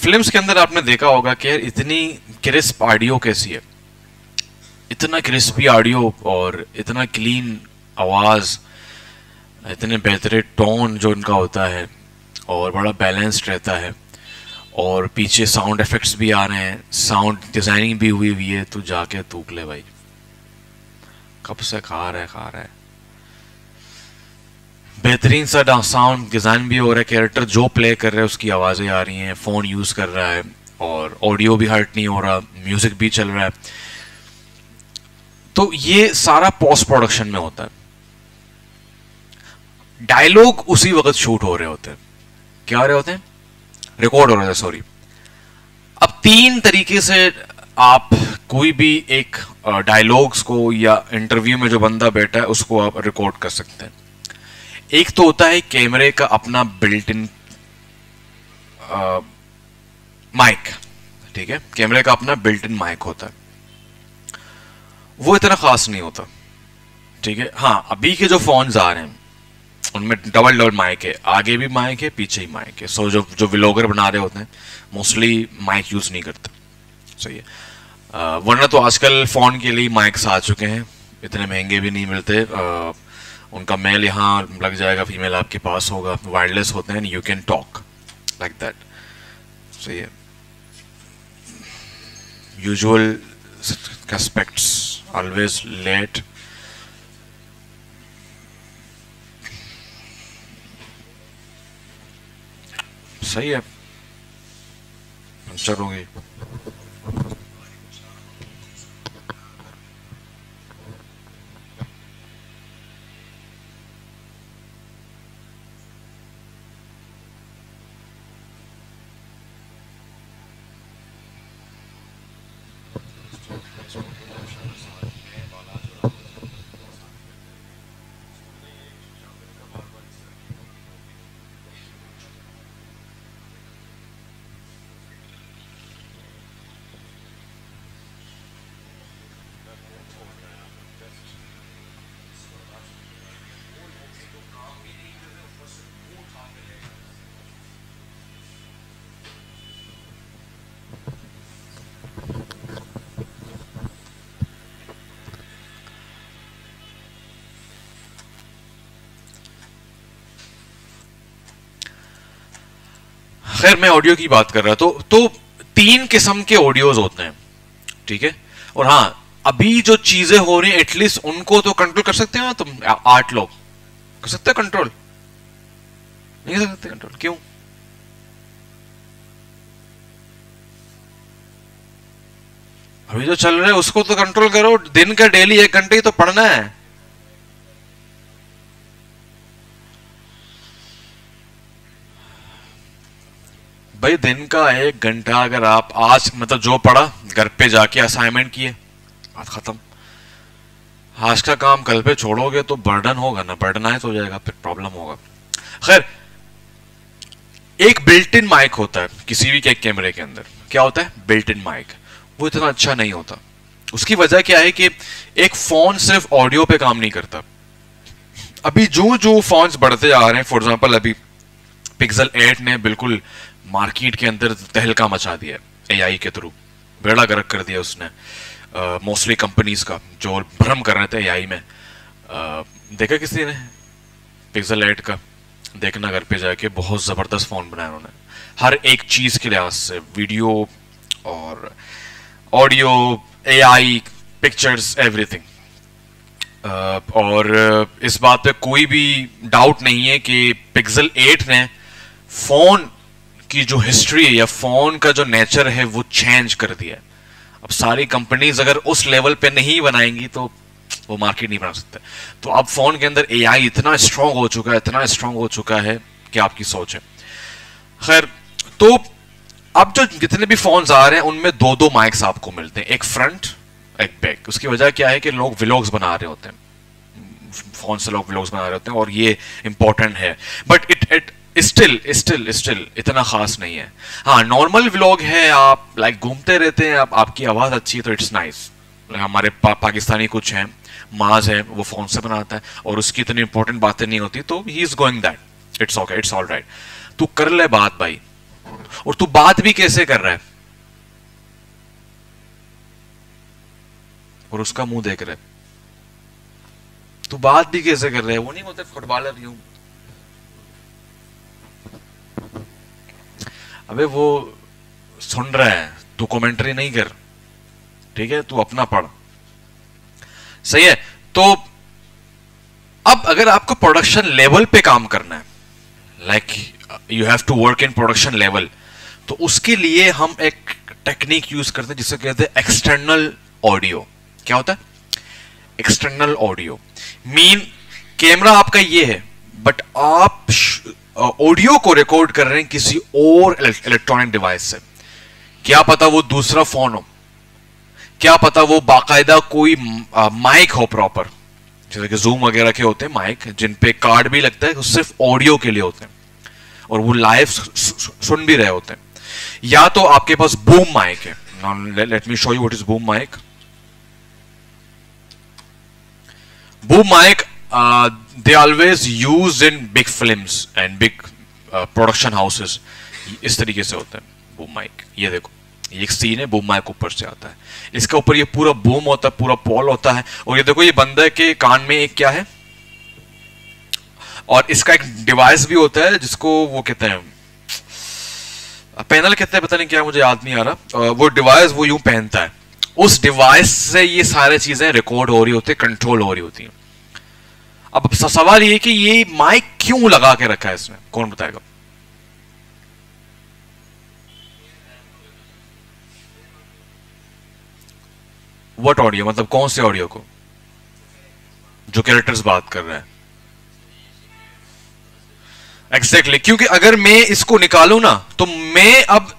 Films के अंदर आपने देखा होगा कि यार इतनी क्रिस्प ऑडियो कैसी है? इतना क्रिस्पी ऑडियो और इतना क्लीन आवाज़, इतने बेहतरीन टोन जो इनका होता है और बड़ा बैलेंस्ड रहता है और पीछे साउंड इफेक्ट्स भी आ रहे हैं साउंड डिज़ाइनिंग भी हुई हुई है तो जाके तूक ले भाई। कब से खा रहा है, खा रहा है। बेहतरीन सा साउंड, डिज़ाइन भी हो रहा है कैरेक्टर जो प्ले कर रहा है, उसकी आवाज़ें आ रही हैं फ़ोन यूज़ कर रहा है, और ऑडियो भी हर्ट नहीं हो रहा म्यूज़िक भी चल रहा है। तो ये सारा पोस्ट प्रोडक्शन में होता है। डायलॉग उसी वक्त शूट हो रहे होते हैं। क्या हो रहे होते हैं? रिकॉर्ड हो रहे थे सॉरी अब तीन तरीके से आप कोई भी एक डायलॉग्स को या इंटरव्यू में जो बंदा बैठा है, उसको आप रिकॉर्ड कर सकते हैं। एक तो होता है कैमरे का अपना बिल्ट इन माइक ठीक है? कैमरे का अपना बिल्ट इन माइक होता है। वो इतना खास नहीं होता ठीक है? हाँ अभी के जो फोन्स आ रहे हैं उनमें डबल डबल माइक है आगे भी माइक है पीछे ही माइक है। सो जो जो व्लॉगर बना रहे होते हैं मोस्टली माइक यूज़ नहीं करते। सही है। वरना तो आजकल फ़ोन के लिए माइक्स आ चुके हैं इतने महँगे भी नहीं मिलते आ, उनका मेल यहाँ लग जाएगा फीमेल आपके पास होगा। वायरलेस होते हैं you can talk like that सही है यूजुअल एस्पेक्ट्स ऑलवेज लेट सही है। चलोगे खैर, मैं ऑडियो की बात कर रहा तो तो तीन किस्म के ऑडियोज होते हैं, ठीक है? और हाँ अभी जो चीज़ें हो रही हैं एटलीस्ट उनको तो कंट्रोल कर सकते हो तुम आठ लोग? कर सकते हो कंट्रोल नहीं कर सकते कंट्रोल क्यों? अभी जो चल रहा है, उसको तो कंट्रोल करो। दिन का डेली एक घंटे ही तो पढ़ना है। भाई, दिन का एक घंटा अगर आप आज मतलब जो पढ़ा, घर पे जाके असाइनमेंट किए, बात खत्म। आज का काम कल पे छोड़ोगे तो बर्डन होगा ना बर्डनाइज हो जाएगा, फिर प्रॉब्लम होगा। खैर, एक बिल्ट इन माइक होता है, किसी भी कैमरे के अंदर। क्या होता है? बिल्ट इन माइक वो इतना अच्छा नहीं होता। उसकी वजह क्या है कि एक फ़ोन सिर्फ़ ऑडियो पे काम नहीं करता। अभी जो जो फोन्स बढ़ते जा रहे हैं फॉर एग्जांपल अभी पिक्सल 8 ने बिल्कुल मार्केट के अंदर तहलका मचा दिया एआई के थ्रू। बेड़ा गर्क कर दिया उसने। मोस्टली uh, कंपनीज़ का जो भ्रम कर रहे थे एआई में। uh, देखा किसी ने? पिक्सल एट का। देखना घर पे जाके बहुत ज़बरदस्त फ़ोन बनाया उन्होंने। हर एक चीज़ के लिहाज से वीडियो और ऑडियो एआई पिक्चर्स एवरीथिंग और इस बात पे कोई भी डाउट नहीं है कि पिक्सल 8 ने फ़ोन की जो हिस्ट्री है या फ़ोन का जो नेचर है, वो चेंज कर दिया है। अब सारी कंपनीज़ अगर उस लेवल पे नहीं बनाएँगी तो वो मार्केट नहीं बना सकते। तो अब फ़ोन के अंदर एआई इतना स्ट्रांग हो चुका है, इतना स्ट्रांग हो चुका है कि आपकी सोच है। खैर तो अब जो जितने भी फ़ोन आ रहे हैं, उनमें दो दो माइक्स आपको मिलते हैं। एक फ्रंट एक बैक उसकी वजह क्या है कि लोग व्लॉग्स बना रहे होते हैं। फ़ोन से लोग व्लॉग्स बना रहे होते हैं और ये इंपॉर्टेंट है। But it it still still still इतना खास नहीं है। हाँ नॉर्मल व्लॉग है आप लाइक घूमते रहते हैं आप आपकी आवाज़ अच्छी है तो इट्स नाइस हमारे पा, पाकिस्तानी कुछ हैं माज है वो फ़ोन से बनाता है और उसकी इतनी इंपॉर्टेंट बातें नहीं होती तो ही is going that it's okay it's all right तू कर ले बात भाई। और तू बात भी कैसे कर रहा है? और उसका मुँह देख रहा तू बात भी कैसे कर रहा है? वो नहीं बोलते फुटबॉलर यूँ अबे वो सुन रहा है तू कमेंट्री नहीं कर। ठीक है, तू अपना पढ़। सही है तो अब अगर आपको प्रोडक्शन लेवल पे काम करना है like you have to work in production level तो उसके लिए हम एक टेक्निक यूज़ करते हैं, जिसे कहते हैं एक्सटर्नल ऑडियो क्या होता है? एक्सटर्नल ऑडियो मीन कैमरा आपका ये है बट आप ऑडियो को रिकॉर्ड कर रहे हैं किसी और इलेक्ट्रॉनिक डिवाइस से। क्या पता वो दूसरा फ़ोन हो। क्या पता वो बाकायदा कोई माइक हो प्रॉपर जैसे कि जूम वगैरह के होते हैं माइक जिन पे कार्ड भी लगता है सिर्फ़ ऑडियो के लिए होते हैं। और वो लाइव सुन भी रहे होते हैं। या तो आपके पास बूम माइक है। Let me show you what is boom mic boom mic they always use in big film and big production houses इस तरीके से होता है बूम माइक ये देखो, ये एक सीन है बूम माइक ऊपर से आता है। इसके ऊपर ये पूरा बूम होता है, पूरा पॉल होता है। और ये देखो, ये बंदे के कान में एक क्या है? और इसका एक डिवाइस भी होता है, जिसको वो कहते हैं पैनल कहते हैं, पता नहीं क्या, मुझे याद नहीं आ रहा। वो डिवाइस वो यूँ पहनता है। उस डिवाइस से ये सारे चीज़ें रिकॉर्ड हो रही होती है कंट्रोल हो रही होती हैं। अब सवाल ये कि ये माइक क्यों लगा के रखा है इसने कौन बताएगा? वट ऑडियो मतलब कौन से ऑडियो को? जो कैरेक्टर्स बात कर रहे हैं। Exactly exactly. क्योंकि अगर मैं इसको निकालू ना तो मैं अब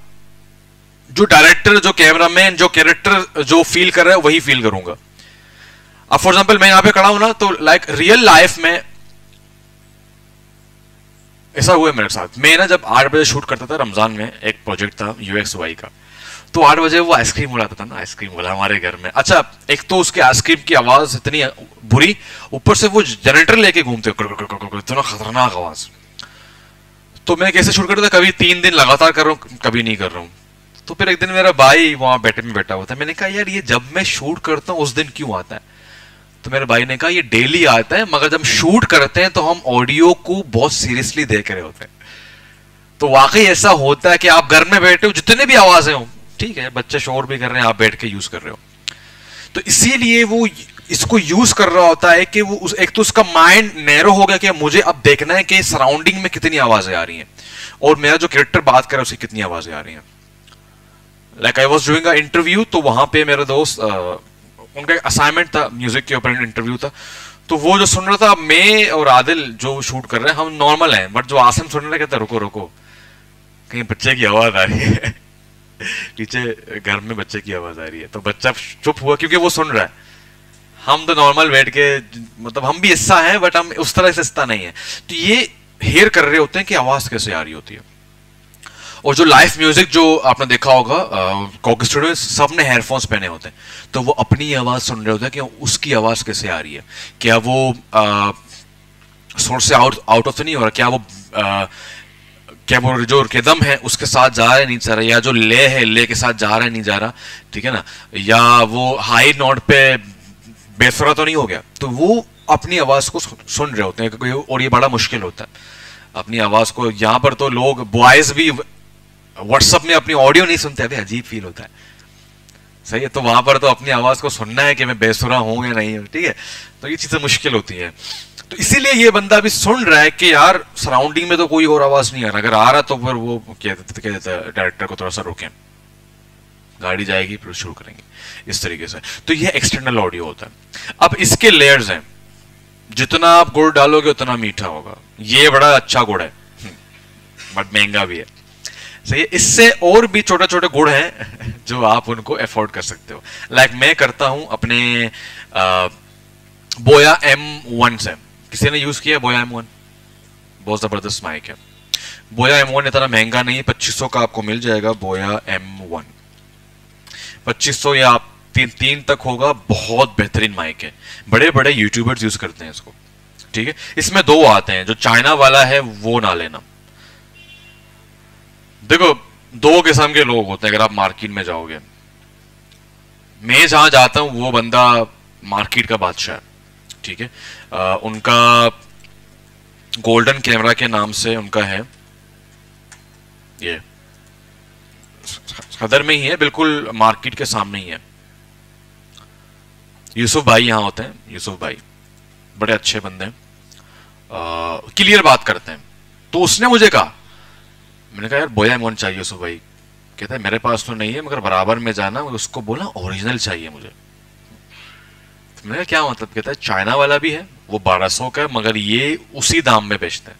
जो डायरेक्टर जो कैमरा मैन जो कैरेक्टर जो फील कर रहा है, वही फील करूँगा। अब फॉर एग्ज़ाम्पल मैं यहाँ पे खड़ा हूँ ना तो लाइक रियल लाइफ में ऐसा हुआ मेरे साथ। मैं ना जब आठ बजे शूट करता था रमज़ान में, एक प्रोजेक्ट था यूएक्स वाई का तो आठ बजे वो आइसक्रीम उड़ाता था ना आइसक्रीम वाला हमारे घर में। अच्छा एक तो उसके आइसक्रीम की आवाज़ इतनी बुरी, ऊपर से वो जनरेटर लेके घूमते इतना खतरनाक आवाज़। तो मैं कैसे शूट करता था? कभी तीन दिन लगातार कर रहा हूँ, कभी नहीं कर रहा हूँ। तो फिर एक दिन मेरा भाई वहाँ बैठे में बैठा हुआ था। मैंने कहा, यार, ये जब मैं शूट करता हूँ, उस दिन क्यों आता है? तो मेरे भाई ने कहा ये डेली आता है मगर जब शूट करते हैं तो हम ऑडियो को बहुत सीरियसली देख रहे होते हैं। तो वाकई ऐसा होता है कि आप घर में बैठे हो जितने भी आवाज़ें हो ठीक है बच्चे शोर भी कर रहे हैं आप बैठ के यूज़ कर रहे हो। तो इसीलिए वो इसको यूज़ कर रहा होता है कि वो उस, एक तो उसका माइंड नैरो हो गया कि मुझे अब देखना है कि सराउंडिंग में कितनी आवाज़ें आ रही हैं और मेरा जो कैरेक्टर बात कर रहा है उसे कितनी आवाज़ें आ रही हैं। Like I was doing interview तो वहाँ पे मेरा दोस्त उनका एक असाइनमेंट था म्यूज़िक के ऊपर इंटरव्यू था। तो वो जो सुन रहा था, मैं और आदिल जो शूट कर रहे हैं, हम नॉर्मल हैं बट जो आसम सुन रहे कहते रुको रुको। कहीं बच्चे की आवाज़ आ रही है। पीछे घर में बच्चे की आवाज़ आ रही है। तो बच्चा चुप हुआ क्योंकि वो सुन रहा है। हम तो नॉर्मल बैठ के मतलब हम भी हिस्सा हैं बट हम उस तरह से हिस्सा नहीं है। तो ये हेयर कर रहे होते हैं कि आवाज़ कैसे आ रही होती है। और जो लाइव म्यूज़िक जो आपने देखा होगा कॉक स्टूडियो सबने हेयरफोन्स पहने होते हैं। तो वो अपनी आवाज़ सुन रहे होते हैं कि उसकी आवाज़ कैसे आ रही है। क्या वो सोर्स से आउट आउट ऑफ़ तो नहीं हो रहा क्या वो आ, क्या वो जो रिदम है उसके साथ जा रहा है नहीं जा रहा या जो ले है ले के साथ जा रहा है नहीं जा रहा ठीक है ना? या वो हाई नोट पे बेसुरा तो नहीं हो गया? तो वो अपनी आवाज़ को सुन रहे होते हैं और ये बड़ा मुश्किल होता है। अपनी आवाज़ को यहाँ पर तो लोग बॉयज़ भी व्हाट्सअप में अपनी ऑडियो नहीं सुनते अभी अजीब फील होता है। सही है तो वहाँ पर तो अपनी आवाज़ को सुनना है कि मैं बेसुरा हूँ या नहीं हूँ ठीक है? तो ये चीज़ें मुश्किल होती है। तो इसीलिए ये बंदा भी सुन रहा है कि यार सराउंडिंग में तो कोई और आवाज़ नहीं आ रहा। अगर आ रहा तो फिर वो कह देते कह देता डायरेक्टर को थोड़ा सा रोके। गाड़ी जाएगी फिर शुरू करेंगे। इस तरीके से। तो ये एक्सटर्नल ऑडियो होता है। अब इसके लेयर्स हैं। जितना आप गुड़ डालोगे उतना मीठा होगा। ये बड़ा अच्छा गुड़ है। बट हम्म, महँगा भी है। सही है, इससे और भी छोटे छोटे गुण हैं जो आप उनको अफोर्ड कर सकते हो। लाइक like, मैं करता हूँ अपने बोया एम वन से। किसी ने यूज़ किया बोया एम वन बहुत ज़बरदस्त माइक है। बोया एम वन इतना महँगा नहीं, पच्चीस सौ का आपको मिल जाएगा बोया एम वन पच्चीस सौ या आप तीन तीन तक होगा, बहुत बेहतरीन माइक है। बड़े बड़े यूट्यूबर्स यूज़ करते हैं इसको। ठीक है? इसमें दो आते हैं, जो चाइना वाला है, वो ना लेना। देखो दो किस्म के लोग होते हैं अगर आप मार्केट में जाओगे। मैं जहाँ जाता हूँ वो बंदा मार्केट का बादशाह है ठीक है? आ, उनका गोल्डन कैमरा के नाम से उनका है ये सदर में ही है बिल्कुल मार्केट के सामने ही है। यूसुफ भाई यहाँ होते हैं यूसुफ भाई बड़े अच्छे बंदे हैं। क्लियर बात करते हैं। तो उसने मुझे कहा मैंने कहा, यार, बोया मोन चाहिए यूसुफ भाई? कहता है, मेरे पास तो नहीं है, मगर बराबर में जाना उसको बोला, ओरिजिनल चाहिए मुझे। तो मैंने क्या मतलब? कहता है, चाइना वाला भी है, वो बारह सौ का मगर ये उसी दाम में बेचते हैं।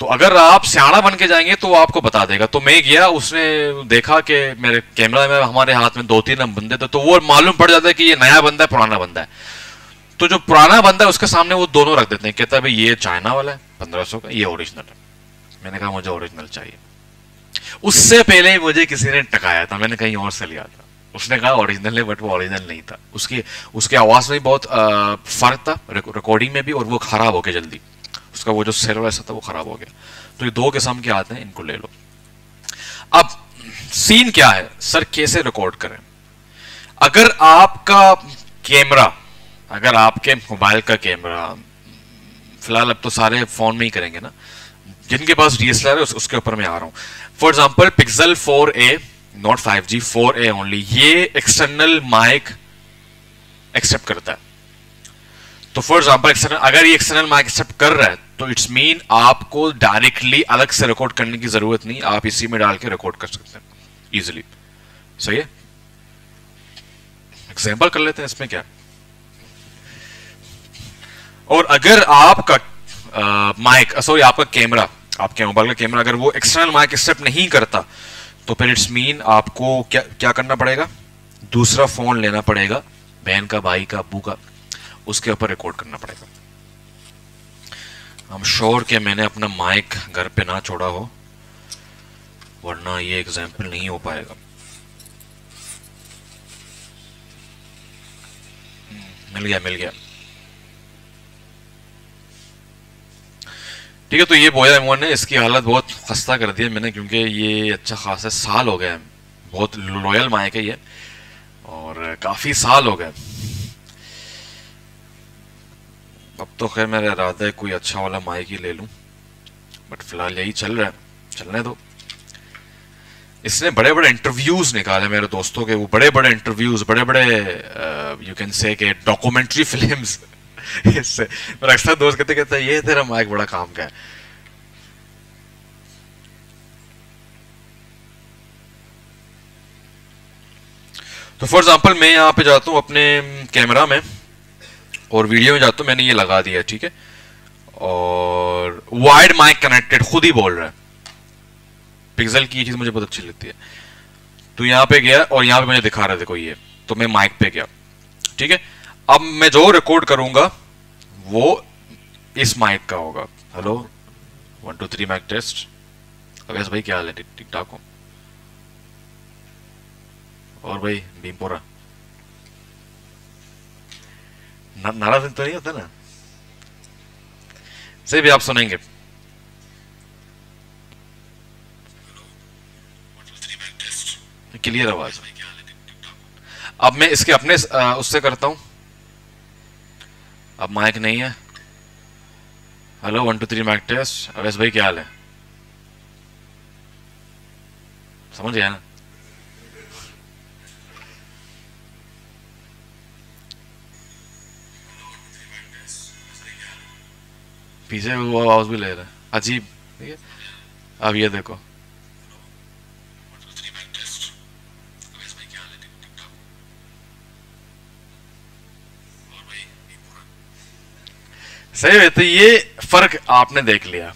तो अगर आप सियाणा बन के जाएँगे तो आपको बता देगा। तो मैं गया, उसने देखा कि मेरे कैमरा में, हमारे हाथ में दो तीन बंदे थे तो वो मालूम पड़ जाता है कि ये नया बंदा है, पुराना बंदा है। तो जो पुराना बंदा है, उसके सामने वो दोनों रख देते हैं। कहता है, भाई, ये चाइना वाला है, पंद्रह सौ का, ये ओरिजिनल है। मैंने कहा, मुझे ओरिजिनल चाहिए। उससे पहले ही मुझे किसी ने टकाया था, मैंने कहीं और से लिया था। उसने कहा ओरिजिनल है बट वो ओरिजिनल नहीं था। उसकी उसकी आवाज़ में बहुत फ़र्क था रिकॉर्डिंग में भी, और वो खराब हो गया जल्दी। उसका वो जो सिर वैसा था, वो खराब हो गया। तो ये दो किस्म के आते हैं, इनको ले लो। अब सीन क्या है? सर, कैसे रिकॉर्ड करें? अगर आपका कैमरा अगर आपके मोबाइल का कैमरा फ़िलहाल अब तो सारे फ़ोन में ही करेंगे ना जिनके पास डीएसएलआर है उस, उसके ऊपर मैं आ रहा हूँ। For example pixel four a not five G four a only ये एक्सटर्नल माइक एक्सेप्ट करता है। तो फॉर एग्ज़ाम्पल एक्सटर्नल अगर ये एक्सटर्नल माइक एक्सेप्ट कर रहा है तो इट्स मीन आपको डायरेक्टली अलग से रिकॉर्ड करने की ज़रूरत नहीं आप इसी में डाल के रिकॉर्ड कर सकते हैं इजिली सही है? एग्ज़ाम्पल कर लेते हैं इसमें क्या? और अगर आपका माइक सॉरी आपका कैमरा आपके मोबाइल का कैमरा, अगर वो एक्सटर्नल माइक एक्सेप्ट नहीं करता तो फिर इट्स मीन आपको क्या क्या करना पड़ेगा? दूसरा फ़ोन लेना पड़ेगा, बहन का, भाई का अबू का, उसके ऊपर रिकॉर्ड करना पड़ेगा। हम श्योर कि मैंने अपना माइक घर पे ना छोड़ा हो, वरना ये एग्ज़ाम्पल नहीं हो पाएगा। मिल गया मिल गया। ठीक है तो ये बोया इमोन ने, इसकी हालत बहुत खस्ता कर दी है मैंने, क्योंकि ये अच्छा खासा साल हो गए बहुत लॉयल माइक है ये और काफ़ी साल हो गए। अब तो खैर मेरा इरादा है, कोई अच्छा वाला माइक ही ले लूँ बट फ़िलहाल यही चल रहा है। चलने दो। इसने बड़े बड़े इंटरव्यूज़ निकाले मेरे दोस्तों के, वो बड़े बड़े इंटरव्यूज़ बड़े बड़े यू कैन से के डॉक्यूमेंट्री फिल्म्स इससे। मेरा अक्सर दोस्त कहते कहते, ये तेरा माइक बड़ा काम का है। तो फॉर एग्ज़ाम्पल मैं यहाँ पे जाता हूँ अपने कैमरा में और वीडियो में जाता हूँ। मैंने ये लगा दिया, ठीक है? और वाइड माइक कनेक्टेड खुद ही बोल रहा है। पिक्सल की चीज़ मुझे बहुत अच्छी लगती है। तो यहाँ पे गया और यहाँ पे मुझे दिखा रहा था देखो ये। तो मैं माइक पे गया, ठीक है? अब मैं जो रिकॉर्ड करूँगा वो इस माइक का होगा। Hello one two three mic test Awais भाई, क्या हाल है? ठीक, ठाक हो। और भाई भीमपुरा नाराज़ तो नहीं होता ना? से भी आप सुनेंगे। क्लियर आवाज़। अब मैं इसके अपने उससे करता हूँ। अब माइक नहीं है। Hello one two three mic test Awais भाई क्या हाल है? समझ गया ना? पीछे वो आवाज़ भी ले रहा है। अजीब, ठीक है? अब ये देखो। सही है तो ये फ़र्क आपने देख लिया।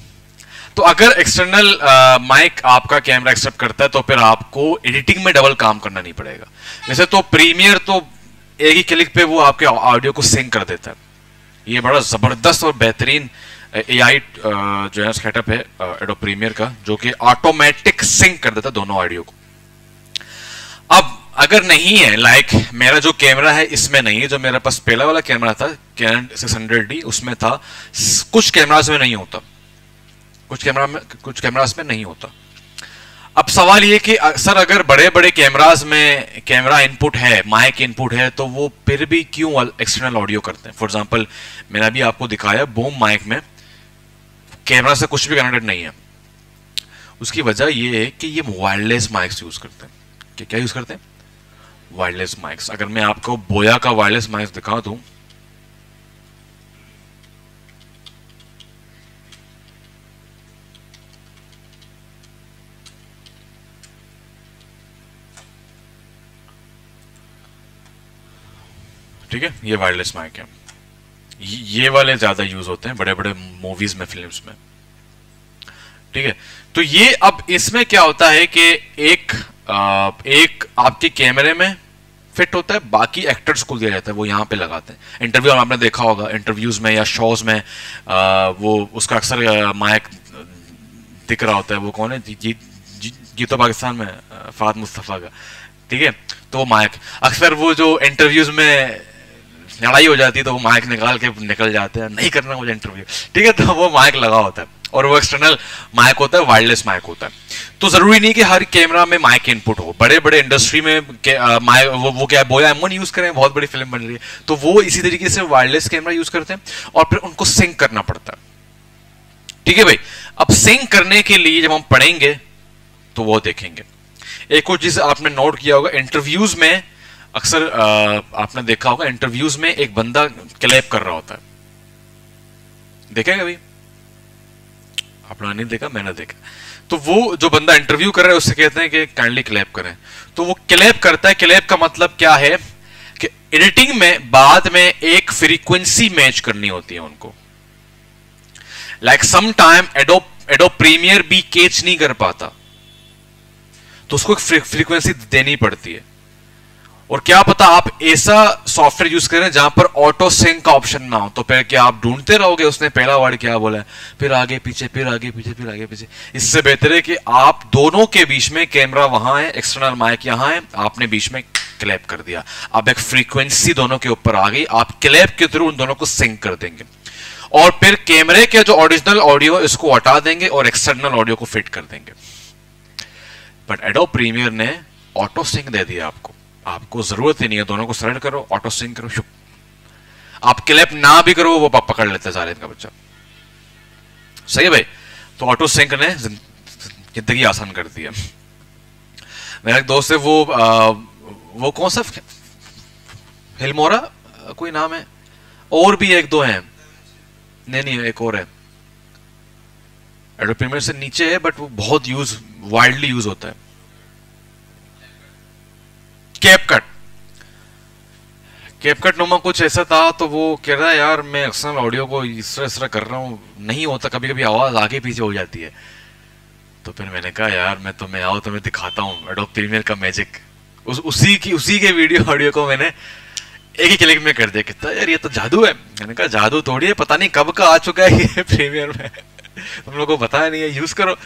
तो अगर एक्सटर्नल माइक आपका कैमरा एक्सेप्ट करता है तो फिर आपको एडिटिंग में डबल काम करना नहीं पड़ेगा। वैसे तो प्रीमियर तो एक ही क्लिक पे वो आपके ऑडियो को सिंक कर देता है। ये बड़ा ज़बरदस्त और बेहतरीन ए आई जो है सेटअप है एडो प्रीमियर का, जो कि ऑटोमेटिक सिंक कर देता है दोनों ऑडियो को। अब अगर नहीं है लाइक मेरा जो कैमरा है इसमें नहीं है, जो मेरे पास पहला वाला कैमरा था कैन सिक्स हंड्रेड डी उसमें था, कुछ कैमराज में नहीं होता। कुछ कैमरा में, कुछ कैमराज में नहीं होता। अब सवाल ये कि सर, अगर बड़े बड़े कैमराज में कैमरा इनपुट है माइक इनपुट है तो वो फिर भी क्यों एक्सटर्नल ऑडियो करते हैं? फॉर एग्जांपल मैंने अभी आपको दिखाया बूम माइक में कैमरा से कुछ भी कनेक्टेड नहीं है। उसकी वजह ये है कि ये वायरलेस माइक्स यूज़ करते हैं। कि क्या यूज़ करते हैं? वायरलेस माइक्स अगर मैं आपको बोया का वायरलेस माइक्स दिखा दूँ। ठीक है? ये वायरलेस माइक है। ये वाले ज़्यादा यूज़ होते हैं बड़े बड़े मूवीज़ में फिल्म्स में। ठीक है? तो ये अब इसमें क्या होता है कि एक आ, एक आपके कैमरे में फिट होता है बाकी एक्टर्स को दिया जाता है वो यहाँ पे लगाते हैं। इंटरव्यू आपने देखा होगा इंटरव्यूज़ में या शोज़ में आ, वो उसका अक्सर माइक दिख रहा होता है वो कौन है? जी, जी, जी तो पाकिस्तान में फाद मुस्तफ़ा का। ठीक है? तो वो माइक अक्सर वो जो इंटरव्यूज़ में लड़ाई हो जाती है तो वो माइक निकाल के निकल जाते हैं नहीं करना मुझे इंटरव्यू ठीक है? तो वो माइक लगा होता है। और वो एक्सटर्नल माइक होता है वायरलेस माइक होता है। तो ज़रूरी नहीं कि हर कैमरा में माइक इनपुट हो। बड़े बड़े इंडस्ट्री में माइक वो, वो क्या बोया एम यूज़ करें बहुत बड़ी फ़िल्म बन रही है। तो वो इसी तरीके से वायरलेस कैमरा यूज़ करते हैं और फिर उनको सिंक करना पड़ता है। ठीक है भाई? अब सिंक करने के लिए जब हम पढ़ेंगे तो वो देखेंगे। एक और चीज़ आपने नोट किया होगा इंटरव्यूज़ में अक्सर आपने देखा होगा इंटरव्यूज़ में एक बंदा क्लैप कर रहा होता है। देखेगा कभी आपने नहीं देखा, मैंने देखा। तो वो जो बंदा इंटरव्यू कर रहा है, उससे कहते हैं कि काइंडली क्लैप करें। तो वो क्लैप करता है क्लैप का मतलब क्या है? कि एडिटिंग में, बाद में एक फ्रीक्वेंसी मैच करनी होती है उनको। Like some time Adobe Adobe Premiere भी केच नहीं कर पाता। तो उसको एक फ्रीक्वेंसी देनी पड़ती है। और क्या पता आप ऐसा सॉफ्टवेयर यूज़ करें जहाँ पर ऑटो सिंक का ऑप्शन ना हो। तो फिर क्या आप ढूंढते रहोगे? उसने पहला वर्ड क्या बोला है? फिर आगे, पीछे, फिर आगे, पीछे, फिर आगे, पीछे। इससे बेहतर है कि आप दोनों के बीच में कैमरा वहाँ है एक्सटर्नल माइक यहाँ है, आपने बीच में क्लैप कर दिया। अब एक फ्रीक्वेंसी दोनों के ऊपर आ गई। आप क्लैप के थ्रू उन दोनों को सिंक कर देंगे। और फिर कैमरे के जो ओरिजिनल ऑडियो इसको हटा देंगे और एक्सटर्नल ऑडियो को फिट कर देंगे। बट एडो प्रीमियर ने ऑटो सिंक दे दिया आपको। आपको ज़रूरत ही नहीं है दोनों को सरेंडर करो ऑटो सिंक करो शुभ आप क्लैप ना भी करो वो पाप पकड़ लेते सारे इनका बच्चा। सही है भाई? तो ऑटो सिंक ने ज़िंदगी आसान कर दी है। मेरा एक दोस्त है वो आ, वो कौन सा हिलमोरा? कोई नाम है? और भी एक दो हैं। नहीं नहीं एक और है। एडोप्रीमियर से नीचे है बट वो बहुत यूज़ वाइडली यूज़ होता है। कैपकट कैपकट नुमा कुछ ऐसा था तो वो कह रहा है, यार, मैं अक्सर ऑडियो को इस तरह इस तरह कर रहा हूँ, नहीं होता कभी कभी आवाज़ आगे पीछे हो जाती है. तो फिर मैंने कहा, यार, मैं तुम्हें आओ तो मैं दिखाता हूँ एडोब प्रीमियर का मैजिक उस, उसी की, उसी के वीडियो ऑडियो को मैंने एक ही क्लिक में कर दिया कितना यार, ये तो जादू है. मैंने कहा, जादू थोड़ी है, पता नहीं कब का आ चुका है ये प्रीमियर में। तुम लोग को पता नहीं है यूज़ करो।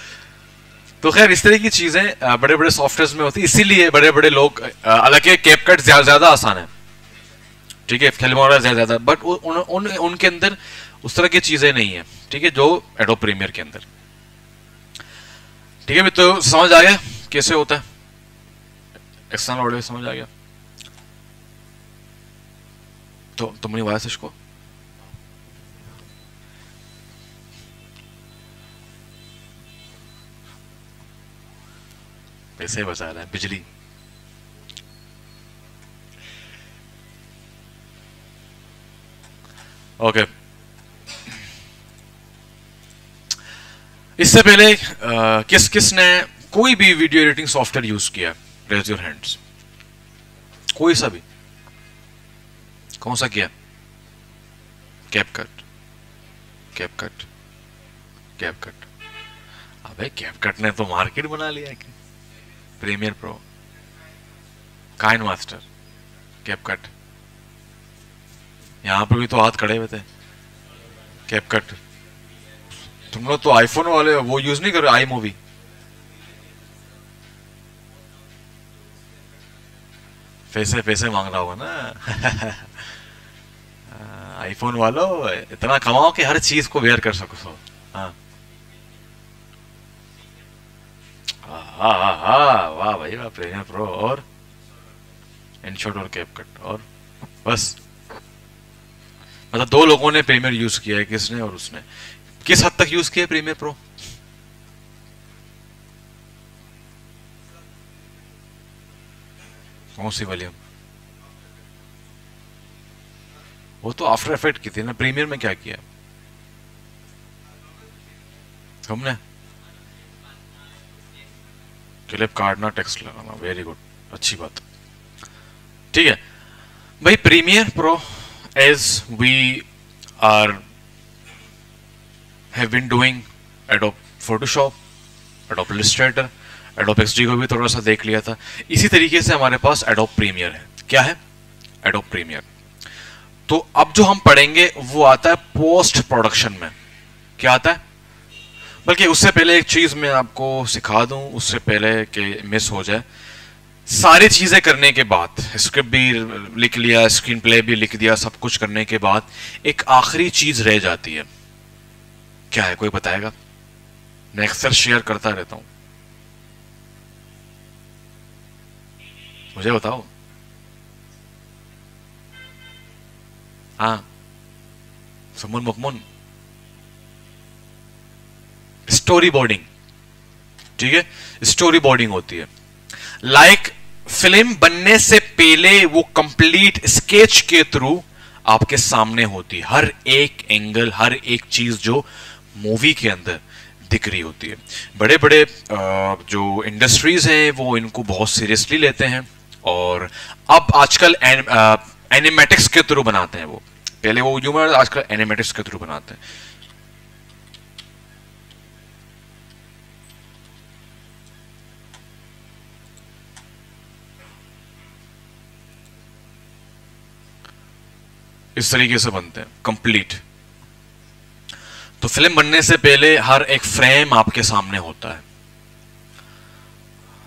तो खैर इस तरह की चीज़ें बड़े बड़े सॉफ्टवेयर में होती है। इसीलिए बड़े बड़े लोग हालाँकि कैप कट ज़्यादा आसान है। ठीक है फिल्मोरा ज़्यादा बट उन, उन, उनके अंदर उस तरह की चीज़ें नहीं है। ठीक है जो एडो प्रीमियर के अंदर। ठीक है तो समझ आ गया? कैसे होता है? एक्सटर्नल ऑडियो समझ आ गया? तो तुमने वाया इसको? पैसे बचा रहा है बिजली। ओके इससे पहले आ, किस किस ने कोई भी वीडियो एडिटिंग सॉफ्टवेयर यूज़ किया रेज योर हैंड्स कोई सा भी। कौन सा किया? CapCut CapCut CapCut अबे कैप कट ने तो मार्केट बना लिया कि Premiere Pro, KineMaster, CapCut. यहाँ पर भी तो हाथ खड़े हुए थे, कैपकट। तुम लोग तो आईफोन वाले वो यूज़ नहीं करो आई मूवी पैसे पैसे मांग रहा होगा ना। आईफोन वालों, इतना कमाओ कि हर चीज़ को वेयर कर सको हाँ। वाह भाई वाह प्रीमियर प्रो और इनशॉट और कैप कट और बस मतलब दो लोगों ने प्रीमियर यूज़ किया है, किसने और उसने। किस हद तक यूज़ किया प्रीमियर प्रो कौन सी वॉल्यूम वो तो आफ्टर इफ़ेक्ट की थी ना प्रीमियर में क्या किया? हमने। क्लिप काटना टेक्स्ट लगाना वेरी गुड अच्छी बात। ठीक है, भाई Premiere Pro as we are have been doing Adobe Photoshop Adobe Illustrator Adobe XD को भी थोड़ा सा देख लिया था। इसी तरीके से हमारे पास एडोप प्रीमियर है। क्या है? एडोप प्रीमियर तो अब जो हम पढ़ेंगे, वो आता है पोस्ट प्रोडक्शन में। क्या आता है? बल्कि उससे पहले एक चीज़ मैं आपको सिखा दूँ, उससे पहले कि मिस हो जाए। सारी चीज़ें करने के बाद स्क्रिप्ट भी लिख लिया स्क्रीन प्ले भी लिख दिया, सब कुछ करने के बाद एक आखिरी चीज़ रह जाती है। क्या है, कोई बताएगा? मैं अक्सर शेयर करता रहता हूँ। मुझे बताओ। हाँ। सुमुन मुकमुन। स्टोरी बोर्डिंग ठीक है? स्टोरी बोर्डिंग होती है। लाइक like, फ़िल्म बनने से पहले वो कंप्लीट स्केच के थ्रू आपके सामने होती है। हर एक एंगल हर एक चीज़ जो मूवी के अंदर दिख रही होती है। बड़े बड़े जो इंडस्ट्रीज़ हैं वो इनको बहुत सीरियसली लेते हैं और अब आजकल एनिमेटिक्स के थ्रू बनाते हैं वो। पहले वो यूमर आजकल एनिमेटिक्स के थ्रू बनाते हैं। इस तरीके से बनते हैं कंप्लीट तो फ़िल्म बनने से पहले हर एक फ्रेम आपके सामने होता है।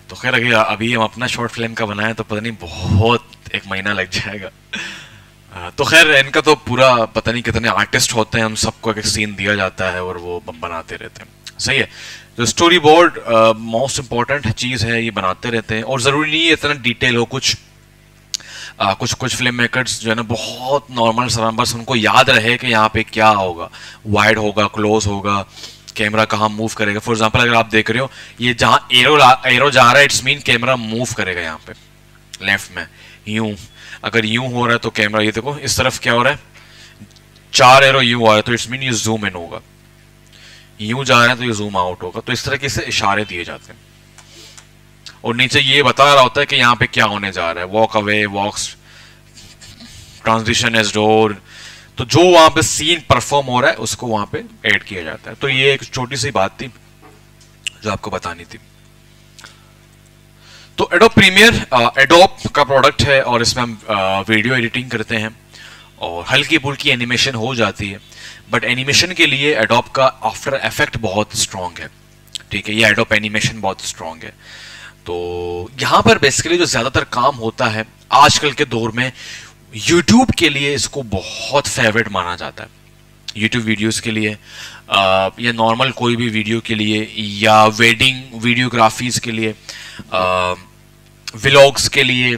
तो खैर अगर अभी हम अपना शॉर्ट फ़िल्म का बनाए तो पता नहीं, बहुत एक महीना लग जाएगा। तो खैर, इनका तो पूरा पता नहीं कितने आर्टिस्ट होते हैं, हम सबको एक सीन दिया जाता है और वो बनाते रहते हैं। सही है। तो स्टोरी बोर्ड मोस्ट इंपॉर्टेंट चीज़ है, ये बनाते रहते हैं और ज़रूरी नहीं है इतना डिटेल हो, कुछ आ, कुछ कुछ फ़िल्म मेकर्स जो है ना बहुत नॉर्मल सा बस उनको याद रहे कि यहाँ पे क्या होगा। वाइड होगा क्लोज होगा कैमरा कहाँ मूव करेगा। फॉर एग्ज़ाम्पल अगर आप देख रहे हो ये जहाँ एरो एरो जा रहा है इट्स मीन कैमरा मूव करेगा यहाँ पे। लेफ़्ट में। यूँ। अगर यूँ हो रहा है तो कैमरा ये देखो इस तरफ़ क्या हो रहा है? चार एरो यूँ आ रहा है तो इट्स मीन ये जूम इन होगा। यूँ जा रहा है तो ये जूम आउट होगा। तो इस तरह से इशारे दिए जाते हैं। और नीचे ये बता रहा होता है कि यहाँ पे क्या होने जा रहा है। Walk away walks transition as door तो जो वहाँ पे सीन परफॉर्म हो रहा है, उसको वहाँ पे ऐड किया जाता है। तो ये एक छोटी सी बात थी जो आपको बतानी थी। तो एडोप प्रीमियर एडोप का प्रोडक्ट है और इसमें हम वीडियो एडिटिंग करते हैं और हल्की फुल्की एनिमेशन हो जाती है। बट एनिमेशन के लिए एडोप का आफ्टर इफ़ेक्ट बहुत स्ट्रांग है। ठीक है, ये एडोप एनिमेशन बहुत स्ट्रांग है। तो यहाँ पर बेसिकली जो ज़्यादातर काम होता है, आजकल के दौर में यूट्यूब के लिए इसको बहुत फेवरेट माना जाता है। यूट्यूब वीडियोस के लिए या नॉर्मल कोई भी वीडियो के लिए, या वेडिंग वीडियोग्राफीज के लिए व्लॉग्स के लिए,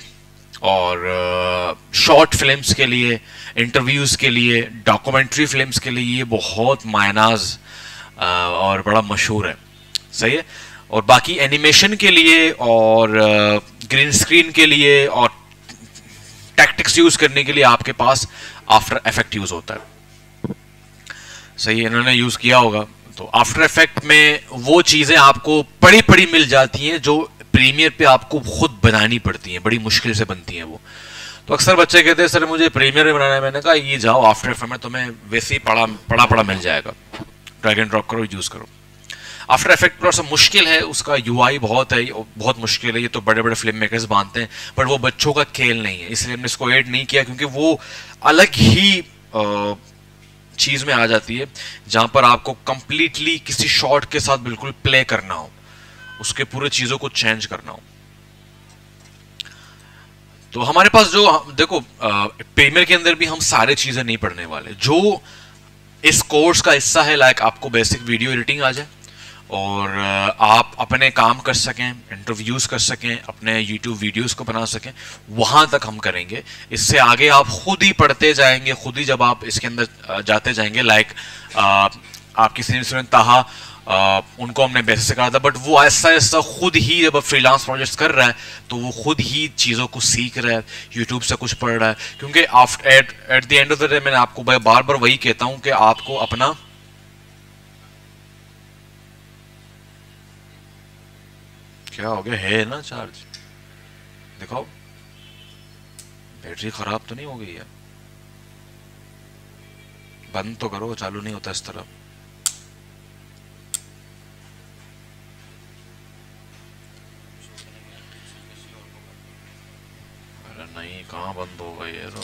और शॉर्ट फिल्म्स के लिए इंटरव्यूज़ के लिए डॉक्यूमेंट्री फिल्म्स के लिए ये बहुत मायनाज और बड़ा मशहूर है। सही है? और बाकी एनिमेशन के लिए और ग्रीन स्क्रीन के लिए और टैक्टिक्स यूज़ करने के लिए आपके पास आफ्टर इफ़ेक्ट यूज़ होता है। सही इन्होंने यूज़ किया होगा। तो आफ्टर इफ़ेक्ट में वो चीज़ें आपको पड़ी पड़ी मिल जाती हैं जो प्रीमियर पे आपको खुद बनानी पड़ती हैं, बड़ी मुश्किल से बनती हैं वो। तो अक्सर बच्चे कहते हैं, सर, मुझे प्रीमियर में बनाना है। मैंने कहा, ये जाओ आफ्टर इफ़ेक्ट में तुम्हें वैसे ही पड़ा पड़ा पड़ा मिल जाएगा। ड्रैग एंड ड्रॉप करो यूज़ करो। आफ्टर इफ़ेक्ट थोड़ा सा मुश्किल है, उसका यूआई बहुत है, बहुत मुश्किल है, ये तो बड़े बड़े फ़िल्म मेकर्स मानते हैं बट वो बच्चों का खेल नहीं है, इसलिए हमने इसको ऐड नहीं किया क्योंकि वो अलग ही चीज़ में आ जाती है, जहाँ पर आपको कंप्लीटली किसी शॉट के साथ बिल्कुल प्ले करना हो, उसके पूरे चीज़ों को चेंज करना हो। तो हमारे पास जो, देखो प्रीमियर के अंदर भी हम सारे चीज़ें नहीं पढ़ने वाले, जो इस कोर्स का हिस्सा है लाइक आपको बेसिक वीडियो एडिटिंग आ जाए। और आप अपने काम कर सकें इंटरव्यूज़ कर सकें, अपने यूट्यूब वीडियोस को बना सकें, वहाँ तक हम करेंगे। इससे आगे आप खुद ही पढ़ते जाएँगे, खुद ही जब आप इसके अंदर जाते जाएँगे लाइक आप किसी ने तहा उनको हमने बेसिस से कहा था बट वो ऐसा ऐसा खुद ही जब फ्रीलांस प्रोजेक्ट्स कर रहा है तो वो खुद ही चीज़ों को सीख रहा है यूट्यूब से कुछ पढ़ रहा है। क्योंकि at the end of the day मैंने आपको बार बार वही कहता हूँ कि आपको अपना क्या हो गया? है ना चार्ज। दिखाओ। बैटरी खराब तो नहीं हो गई है? बंद तो करो, चालू नहीं होता इस तरह अरे नहीं, कहाँ बंद होगा ये तो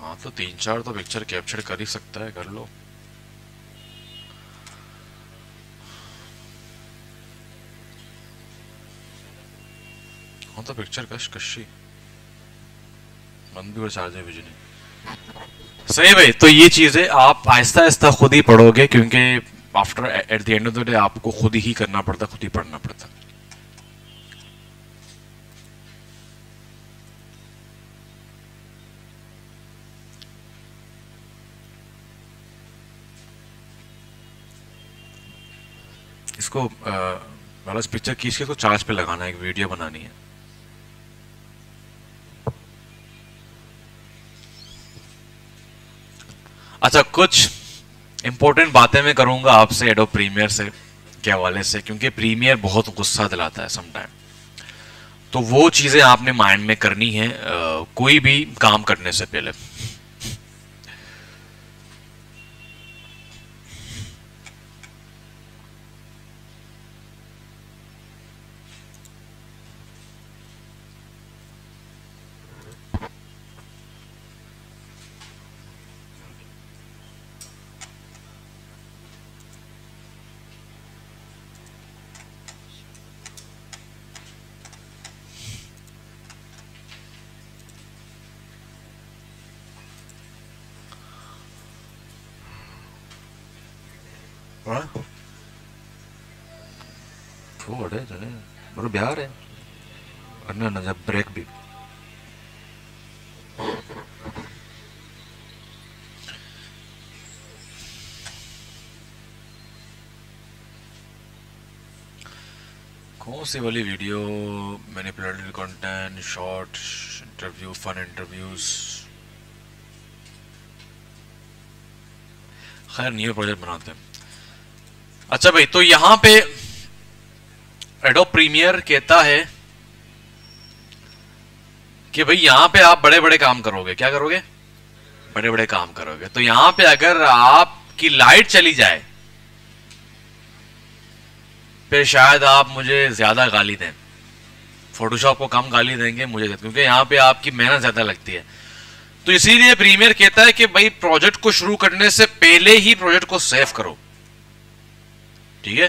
हाँ तो तीन चार तो पिक्चर कैप्चर कर ही सकता है, कर लो। हाँ तो पिक्चर कश कशी बंद भी और बिजली। सही भाई तो ये चीज़ें आप आहिस्ता आहिस्ता खुद ही पढ़ोगे, क्योंकि after at the end of the day आपको खुद ही करना पड़ता, खुद ही पढ़ना पड़ता। इसको वाला पिक्चर खींच के इसको चार्ज पे लगाना है एक वीडियो बनानी है। अच्छा कुछ इंपॉर्टेंट बातें मैं करूँगा आपसे एडो प्रीमियर से के हवाले से क्योंकि प्रीमियर बहुत गुस्सा दिलाता है समटाइम तो वो चीज़ें आपने माइंड में करनी है आ, कोई भी काम करने से पहले। छोड़ है चले बरो बिहार है वरना ना जब ब्रेक भी कौन सी वाली वीडियो मैंने manipulated content short interview fun interviews खैर न्यू प्रोजेक्ट बनाते हैं अच्छा भाई तो यहाँ पे एडो प्रीमियर कहता है कि भाई, यहाँ पे आप बड़े बड़े काम करोगे। क्या करोगे? बड़े बड़े काम करोगे। तो यहाँ पे अगर आपकी लाइट चली जाए, फिर शायद आप मुझे ज़्यादा गाली दें। फोटोशॉप को कम गाली देंगे मुझे, क्योंकि यहाँ पे आपकी मेहनत ज़्यादा लगती है। तो इसीलिए प्रीमियर कहता है कि भाई प्रोजेक्ट को शुरू करने से पहले ही प्रोजेक्ट को सेव करो। ठीक है?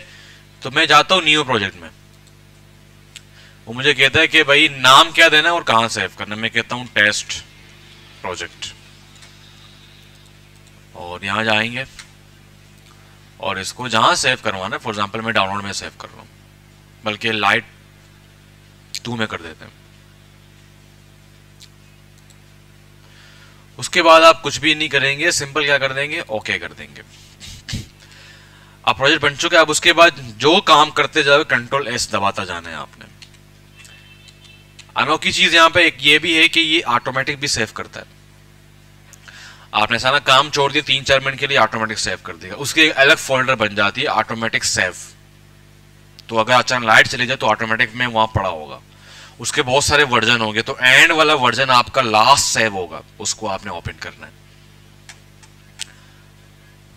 तो मैं जाता हूँ न्यू प्रोजेक्ट में। वो मुझे कहता है कि भाई, नाम क्या देना और कहाँ सेव करना मैं कहता हूँ टेस्ट प्रोजेक्ट और यहाँ जाएँगे। और इसको जहाँ सेव करवाना फॉर एग्जांपल मैं डाउनलोड में सेव कर रहा हूँ। बल्कि लाइट टू में कर देते हैं। उसके बाद आप कुछ भी नहीं करेंगे सिंपल क्या कर देंगे? ओके कर देंगे। अब प्रोजेक्ट बन चुका अब उसके बाद जो काम करते जाओ कंट्रोल एस दबाता जाना है आपने। अनोखी चीज़ यहाँ पे एक ये भी है कि ये ऑटोमेटिक भी सेव करता है। आपने सारा काम छोड़ दिया, तीन चार मिनट के लिए ऑटोमेटिक सेव कर देगा। उसकी एक अलग फोल्डर बन जाती है ऑटोमेटिक सेव तो अगर अचानक लाइट चली जाए तो ऑटोमेटिक में वहाँ पड़ा होगा। उसके बहुत सारे वर्जन होंगे तो एंड वाला वर्जन आपका लास्ट सेव होगा, उसको आपने ओपन करना है।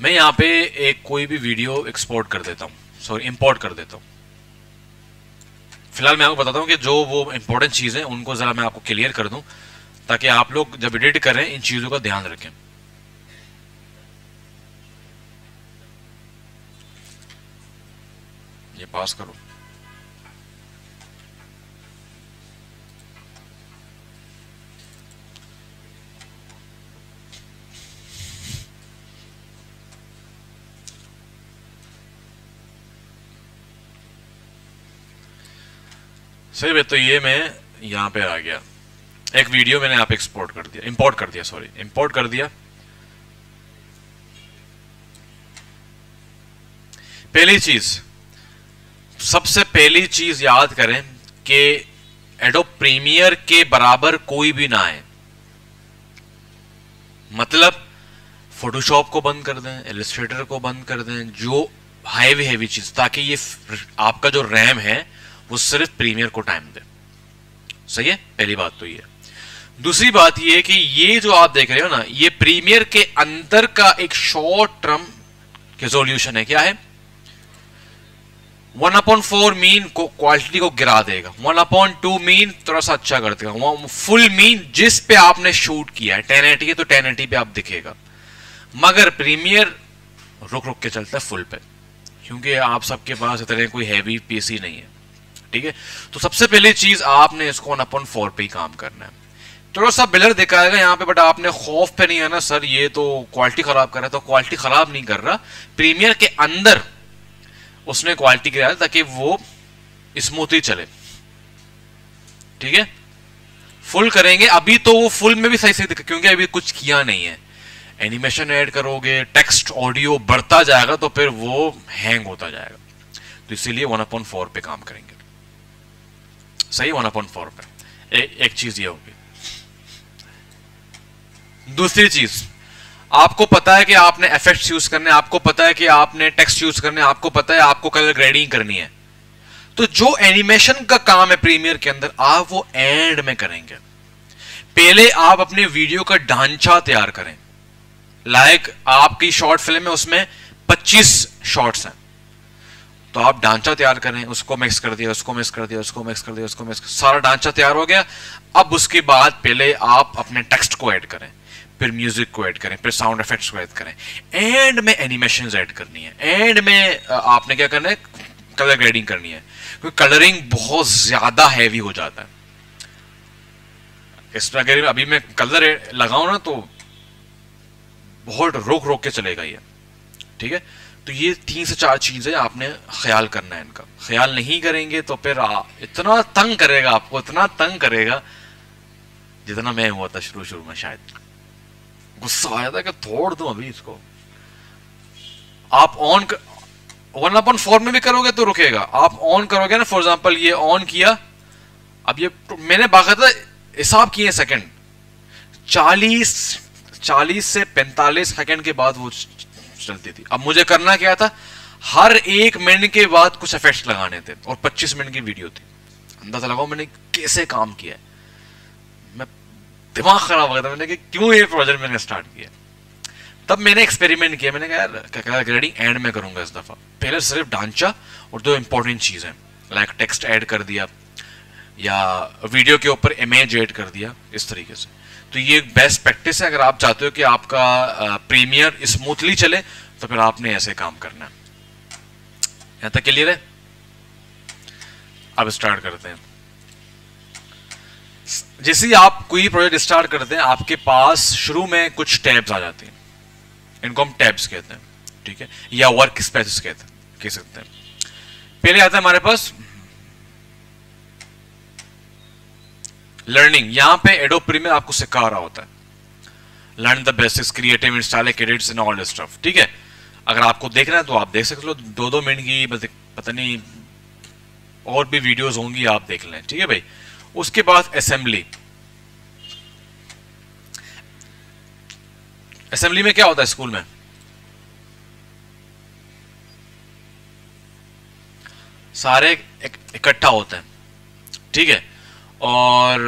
मैं यहाँ पे एक कोई भी वीडियो एक्सपोर्ट कर देता हूँ। सॉरी इंपोर्ट कर देता हूँ। फ़िलहाल मैं आपको बताता हूँ कि जो वो इंपॉर्टेंट चीज़ें उनको ज़रा मैं आपको क्लियर कर दूँ, ताकि आप लोग जब एडिट करें, इन चीज़ों का ध्यान रखें। ये पास करो। सही भाई तो ये मैं यहाँ पे आ गया। एक वीडियो मैंने आप एक्सपोर्ट कर दिया। इंपोर्ट कर दिया सॉरी इंपोर्ट कर दिया। पहली चीज़, सबसे पहली चीज़ याद करें कि एडो प्रीमियर के बराबर कोई भी ना है मतलब फोटोशॉप को बंद कर दें एलिस्ट्रेटर को बंद कर दें, जो हैवी हैवी चीज़, ताकि ये आपका जो रैम है वो सिर्फ़ प्रीमियर को टाइम दे। सही है? पहली बात तो ये। दूसरी बात ये कि ये जो आप देख रहे हो ना, ये प्रीमियर के अंदर का एक शॉर्ट टर्म रेजोल्यूशन है। क्या है? वन अपॉइंट फोर मीन को क्वालिटी को गिरा देगा। वन अपॉइंट टू मीन थोड़ा सा अच्छा कर देगा। फुल मीन जिस पे आपने शूट किया है टेन एटी है तो टेन एटी पे आप दिखेगा। मगर प्रीमियर रुक रुक के चलता है फुल पे। क्योंकि आप सबके पास इतने कोई हैवी पीसी नहीं है। ठीक है? तो सबसे पहली चीज़ आपने इसको वन अपॉइंट फोर पे ही काम करना है। थोड़ा सा बिलर दिखाएगा यहाँ पे बट आपने खौफ पे नहीं है ना सर, ये तो क्वालिटी खराब कर रहा है तो क्वालिटी खराब नहीं कर रहा। प्रीमियर के अंदर उसने क्वालिटी गिराया ताकि वो स्मूथली चले। ठीक है? फुल करेंगे। अभी तो वो फुल में भी सही सही दिखे, क्योंकि अभी कुछ किया नहीं है। एनिमेशन ऐड करोगे टेक्स्ट ऑडियो बढ़ता जाएगा तो फिर वो हैंग होता जाएगा। तो इसीलिए वन अपॉइंट फोर पे काम करेंगे। सही वन अपॉइंट फोर पे ए, एक चीज़ ये होगी दूसरी चीज़ आपको पता है कि आपने इफेक्ट्स यूज़ करने आपको पता है कि आपने टेक्स्ट यूज़ करने आपको पता है आपको कलर ग्रेडिंग करनी है। तो जो एनिमेशन का काम है प्रीमियर के अंदर आप वो एंड में करेंगे। पहले आप अपने वीडियो का ढांचा तैयार करें। लाइक like आपकी शॉर्ट फ़िल्म है उसमें 25 शॉर्ट्स हैं। तो आप ढांचा तैयार करें, उसको मिक्स कर दिया, उसको मिक्स कर दिया, उसको मिक्स कर दिया, उसको मिक्स सारा ढांचा तैयार हो गया। अब उसके बाद पहले आप अपने टेक्स्ट को ऐड करें, फिर म्यूज़िक को ऐड करें, फिर साउंड इफेक्ट्स को ऐड करें। एंड में एनिमेशन ऐड करनी है। एंड में आपने क्या करना है? कलर ग्रेडिंग करनी है। क्योंकि कलरिंग बहुत ज़्यादा हैवी हो जाता है। इसमें अगर अभी मैं कलर लगाऊँ ना तो बहुत रोक रोक के चलेगा ये। ठीक है? तो ये तीन से चार चीज़ें आपने ख्याल करना है इनका। ख्याल नहीं करेंगे तो फिर आ, इतना तंग करेगा आपको इतना तंग करेगा जितना मैं हुआ था शुरू शुरू में शायद। गुस्सा आया था कि तोड़ दू अभी इसको। आप ऑन वन अपन फोर में भी करोगे तो रुकेगा। आप ऑन करोगे ना फॉर एग्ज़ाम्पल ये ऑन किया। अब ये मैंने बाकायदा हिसाब किए सेकंड चालीस चालीस से पैंतालीस सेकंड के बाद वो चलती थी। अब मुझे करना क्या था? हर एक मिनट के बाद कुछ इफेक्ट्स लगाने थे और 25 मिनट की वीडियो थी। अंदाज़ा लगाओ मैंने कैसे काम किया मैं दिमाग खराब हो गया था मैंने कि क्यों ये प्रोजेक्ट मैंने स्टार्ट किया तब मैंने एक्सपेरिमेंट किया। मैंने कहा, यार, क्या ग्रेडिंग एंड में करूँगा इस दफ़ा। पहले सिर्फ़ ढांचा और दो इंपॉर्टेंट चीज़। है लाइक टेक्स्ट ऐड कर दिया या वीडियो के ऊपर इमेज एड कर दिया इस तरीके से। तो ये बेस्ट प्रैक्टिस है, अगर आप चाहते हो कि आपका प्रीमियर स्मूथली चले तो फिर आपने ऐसे काम करना है। यहाँ तक क्लियर है? अब स्टार्ट करते हैं। जैसे ही आप कोई प्रोजेक्ट स्टार्ट करते हैं, आपके पास शुरू में कुछ टैब्स आ जाती हैं। इनको हम टैब्स कहते हैं, ठीक है? या वर्क स्पेसिस कहते हैं, कह सकते हैं। पहले आता है हमारे पास लर्निंग यहाँ पे एडोप्री में आपको सिखा रहा होता है। लर्न द बेसिक्स क्रिएटिव इंस्टॉलिक एडिट्स एंड ऑल स्टफ़ ठीक है? अगर आपको देखना है तो आप देख सकते हो। दो दो मिनट की पता नहीं, और भी वीडियोस होंगी, आप देख लें। ठीक है भाई? उसके बाद असेंबली असेंबली में क्या होता है स्कूल में? सारे इकट्ठा होते हैं। ठीक है? और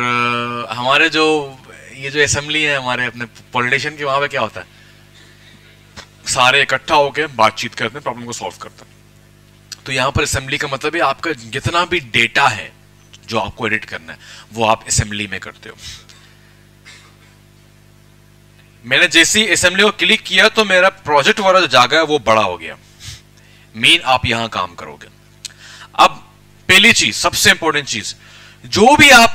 हमारे जो, ये जो असेंबली है हमारे अपने पॉलिटिशियन के, वहाँ पे क्या होता है? सारे इकट्ठा होकर बातचीत करते हैं प्रॉब्लम को सॉल्व करते हैं। तो यहाँ पर असेंबली का मतलब है आपका जितना भी डेटा है जो आपको एडिट करना है, वो आप असेंबली में करते हो। मैंने जैसे असेंबली को क्लिक किया तो मेरा प्रोजेक्ट वाला जो जागा है, वो बड़ा हो गया। मेन आप यहाँ काम करोगे। अब, पहली चीज़, सबसे इंपॉर्टेंट चीज़ जो भी आप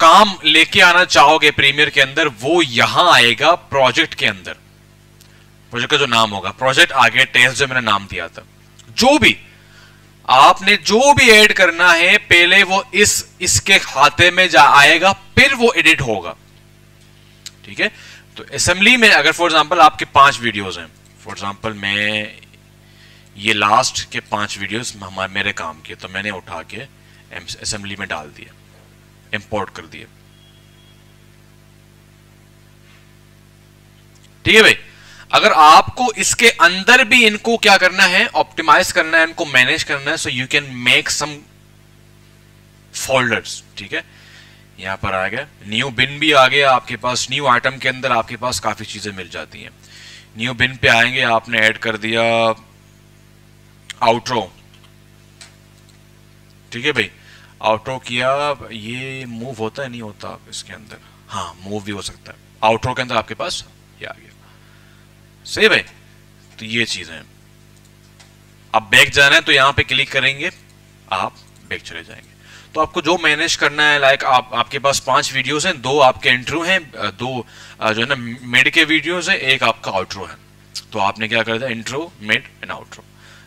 काम लेके आना चाहोगे प्रीमियर के अंदर, वो यहाँ आएगा प्रोजेक्ट के अंदर। प्रोजेक्ट का जो नाम होगा, प्रोजेक्ट आगे टेस्ट जो मैंने नाम दिया था। जो भी आपने जो भी ऐड करना है, पहले वो इस, इसके खाते में जा आएगा, फिर वो एडिट होगा। ठीक है? तो असेंबली में अगर फॉर एग्जांपल आपके पाँच वीडियोस हैं। फॉर एग्जांपल मैं ये लास्ट के पाँच वीडियोस हमारे मेरे काम के तो मैंने उठा के असेंबली में डाल दिया। इंपोर्ट कर दिए। ठीक है भाई? अगर आपको इसके अंदर भी इनको क्या करना है ऑप्टिमाइज करना है, इनको मैनेज करना है so you can make some folders ठीक है? यहाँ पर आ गया। न्यू बिन भी आ गया आपके पास। न्यू आइटम के अंदर आपके पास काफ़ी चीज़ें मिल जाती हैं। न्यू बिन पे आएँगे, आपने ऐड कर दिया आउट्रो ठीक है भाई? आउट्रो किया, ये मूव होता है, नहीं होता इसके अंदर। हाँ मूव भी हो सकता है। आउटरो के अंदर आपके पास? ये आ गया सही भाई। तो ये चीज़ है। अब बैक जाना है तो यहाँ पे क्लिक करेंगे। आप बैक चले जाएँगे। तो आपको जो मैनेज करना है लाइक आप, आपके पास पाँच वीडियोस हैं, दो आपके इंट्रो हैं, दो जो है ना मिड के वीडियोस हैं, एक आपका आउट्रो है। तो आपने क्या कर दिया? इंट्रो मिड एंड आउट्रो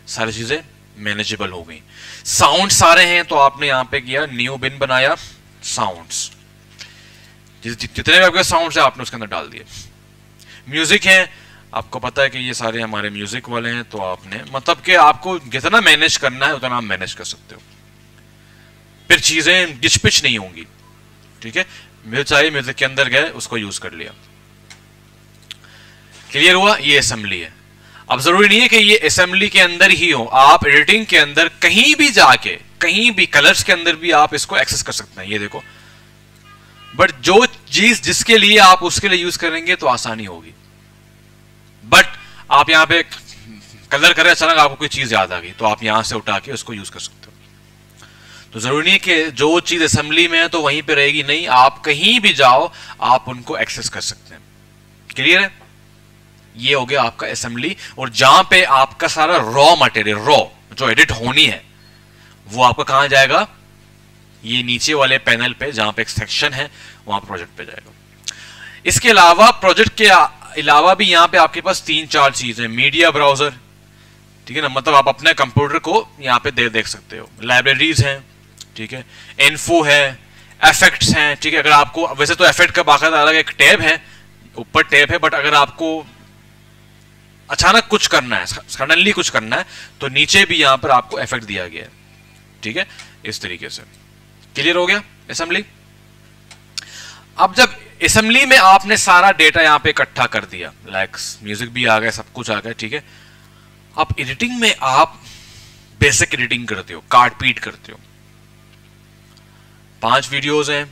सारी चीज़ें मैनेजेबल हो गई। साउंड सारे हैं तो आपने यहाँ पे किया न्यू बिन बनाया साउंड्स जितने भी आपके साउंड्स है, आपने उसके अंदर डाल दिए। म्यूज़िक है, आपको पता है कि ये सारे हमारे म्यूज़िक वाले हैं तो आपने मतलब कि आपको जितना मैनेज करना है, उतना आप मैनेज कर सकते हो। फिर चीज़ें डिचपिच नहीं होंगी। ठीक है? म्यूज़िक चाहिए म्यूज़िक के अंदर गए, उसको यूज़ कर लिया। क्लियर हुआ? ये असेंबली है। अब ज़रूरी नहीं है कि ये असेंबली के अंदर ही हो। आप एडिटिंग के अंदर कहीं भी जाके, कहीं भी कलर्स के अंदर भी आप इसको एक्सेस कर सकते हैं। ये देखो। बट जो चीज़ जिसके लिए आप उसके लिए यूज़ करेंगे तो आसानी होगी। बट आप यहाँ पे कलर करें अचानक आपको कोई चीज़ याद आ गई तो आप यहाँ से उठा के उसको यूज़ कर सकते हो। तो ज़रूरी नहीं है कि जो चीज़ असेंबली में है तो वहीं पे रहेगी, नहीं, आप कहीं भी जाओ, आप उनको एक्सेस कर सकते हैं। क्लियर है? ये हो गया आपका असेंबली और जहाँ पे आपका सारा रॉ मटेरियल रॉ जो एडिट होनी है, वो आपका कहाँ जाएगा? ये नीचे वाले पैनल पे, जहाँ पे एक सेक्शन है, वहाँ प्रोजेक्ट पे जाएगा। इसके अलावा प्रोजेक्ट के अलावा भी यहाँ पे आपके पास तीन चार चीज़ें मीडिया ब्राउज़र ठीक है ना? मतलब आप अपने कंप्यूटर को यहाँ पे दे, देख सकते हो। लाइब्रेरीज हैं, ठीक है? इन्फो है इफेक्ट्स हैं, ठीक है? अगर आपको, वैसे तो एफेक्ट का बाकायदा अलग एक टैब है, ऊपर टैब है बट अगर आपको अचानक कुछ करना है सडनली कुछ करना है तो नीचे भी यहाँ पर आपको इफ़ेक्ट दिया गया है। ठीक है? इस तरीके से। क्लियर हो गया? असेंबली अब जब असेंबली में आपने सारा डेटा यहाँ पे इकट्ठा कर दिया लाइक म्यूज़िक भी आ गया सब कुछ आ गया ठीक है? अब एडिटिंग में आप बेसिक एडिटिंग करते हो काट पीट करते हो। पाँच वीडियोस हैं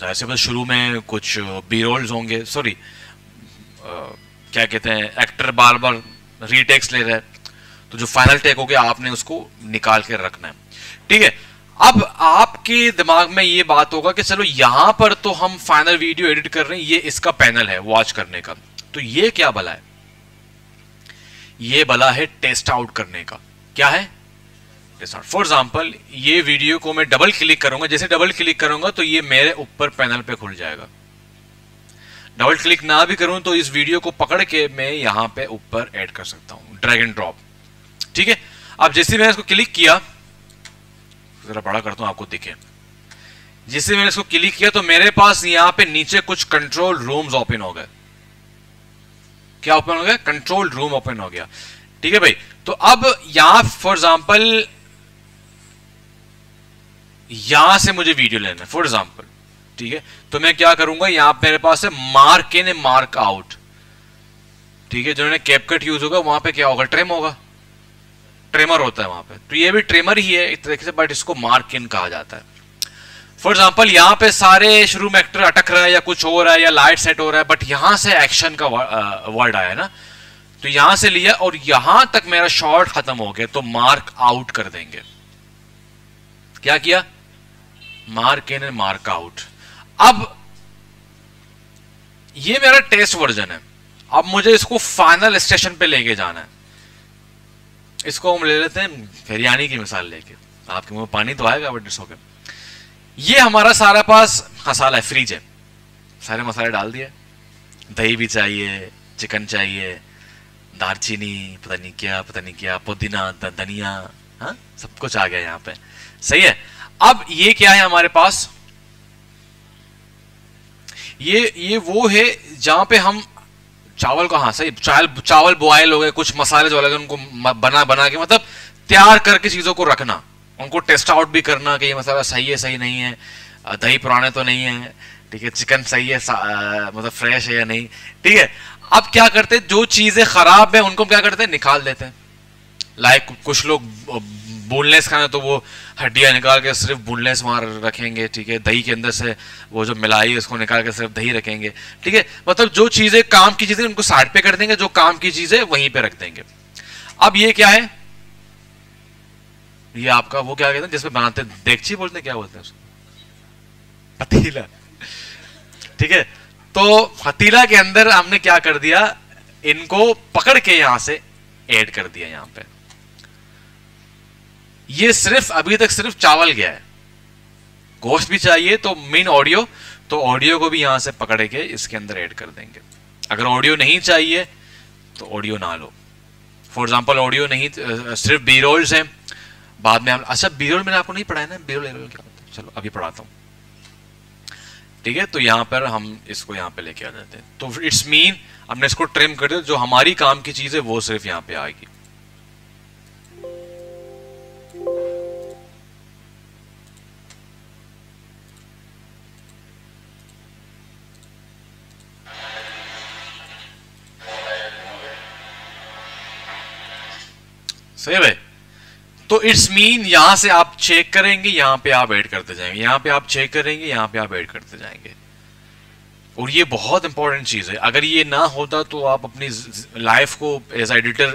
जैसे बस शुरू में कुछ बी रोल्स होंगे सॉरी क्या कहते हैं एक्टर बार बार रीटेक्स ले रहा है। तो जो फाइनल टेक हो गया आपने उसको निकाल के रखना है। ठीक है, अब आपके दिमाग में ये बात होगा कि चलो यहाँ पर तो हम फाइनल वीडियो एडिट कर रहे हैं, ये इसका पैनल है वॉच करने का। तो ये क्या भला है? ये भला है टेस्ट आउट करने का। क्या है? फॉर एग्ज़ाम्पल ये वीडियो को मैं डबल क्लिक करूँगा, जैसे डबल क्लिक करूँगा तो ये मेरे ऊपर पैनल पे खुल जाएगा। डबल क्लिक ना भी करूँ तो इस वीडियो को पकड़ के मैं यहाँ पे ऊपर ऐड कर सकता हूँ। Drag and drop. ठीक है? अब जैसे मैंने इसको क्लिक किया, जरा बड़ा करता हूँ आपको दिखे। जैसे मैंने इसको क्लिक किया तो मेरे पास यहाँ पे नीचे कुछ कंट्रोल रूम्स ओपन हो गए। क्या ओपन हो गया कंट्रोल रूम ओपन हो गया। ठीक है भाई? तो अब यहाँ फॉर एग्ज़ाम्पल यहाँ से मुझे वीडियो लेना है फॉर एग्ज़ाम्पल ठीक है? तो मैं क्या करूँगा? यहाँ मेरे पास है मार्क इन मार्क आउट ठीक है, जिन्होंने कैपकट यूज़ होगा, वहाँ पे क्या होगा? ट्रेम होगा। ट्रेमर होता है वहाँ पे। तो ये भी ट्रेमर ही है एक तरीके से बट इसको मार्क इन कहा जाता है। फॉर एग्ज़ाम्पल यहाँ पे सारे शुरू में एक्टर अटक रहा है या कुछ हो रहा है या लाइट सेट हो रहा है बट यहाँ से एक्शन का वर्ड आया ना? तो यहाँ से लिया और यहाँ तक मेरा शॉर्ट खत्म हो गया तो मार्क आउट कर देंगे। क्या किया? Mark in and mark out अब ये मेरा टेस्ट वर्जन है। अब मुझे इसको फाइनल स्टेशन पे लेके जाना है। इसको हम ले लेते हैं फेरियानी की मिसाल लेके। आपके मुँह में पानी तो आएगा बट इट्स ओके ये हमारा सारा पास मसाला है फ्रीज है। सारे मसाले डाल दिए। दही भी चाहिए चिकन चाहिए, दालचीनी, पता नहीं क्या, पता नहीं क्या, पुदीना धनिया हाँ सब कुछ आ गया यहाँ पे। सही है। अब ये क्या है हमारे पास? ये ये वो है जहाँ पे हम चावल को हाँ सही, चावल चावल बॉयल हो गए, कुछ मसाले जो लगे उनको बना बना के मतलब तैयार करके चीज़ों को रखना, उनको टेस्ट आउट भी करना कि ये मसाला सही है, सही नहीं है दही पुराने तो नहीं है, ठीक है चिकन सही है मतलब फ्रेश है या नहीं, ठीक है, अब क्या करते, जो चीज़ें खराब है, उनको क्या करते हैं, निकाल देते हैं लाइक कुछ लोग बोनलेस खाना तो वो हड्डियाँ निकाल के सिर्फ़ बोनलेस वहाँ रखेंगे, ठीक है? दही के अंदर से वो जो मिलाई है, उसको निकाल के सिर्फ़ दही रखेंगे, ठीक है? मतलब जो चीज़ें काम की चीज़ें, उनको साइड पे कर देंगे, जो काम की चीज़ें वहीं पे रख देंगे। अब ये क्या है? ये आपका वो क्या कहते हैं जिसपे बनाते देखची बोलते क्या बोलते हैं उसको? पतीला। ठीक है? तो पतीला के अंदर हमने क्या कर दिया? इनको पकड़ के यहाँ से ऐड कर दिया यहाँ पे। ये सिर्फ़, अभी तक सिर्फ़ चावल गया है। गोश्त भी चाहिए तो मेन ऑडियो तो ऑडियो को भी यहाँ से पकड़ के इसके अंदर ऐड कर देंगे। अगर ऑडियो नहीं चाहिए तो ऑडियो ना लो। फॉर एग्ज़ाम्पल ऑडियो नहीं सिर्फ़ बी रोल्स हैं। बाद में अच्छा बी रोल मैंने आपको नहीं पढ़ाया ना? बी रोल क्या होता है? चलो, अभी पढ़ाता हूँ। ठीक है तो यहाँ पर हम इसको यहाँ पे लेके आ जाते हैं। तो इट्स मीन हमने इसको ट्रिम कर दिया, जो हमारी काम की चीज़ है, वो सिर्फ़ यहाँ पे आएगी। सही भाई? तो इट्स मीन यहाँ से आप चेक करेंगे, यहाँ पे आप ऐड करते जाएँगे। यहाँ पे आप चेक करेंगे, यहाँ पे आप ऐड करते जाएँगे। और ये बहुत इंपॉर्टेंट चीज़ है। अगर ये ना होता तो आप अपनी लाइफ को एज एडिटर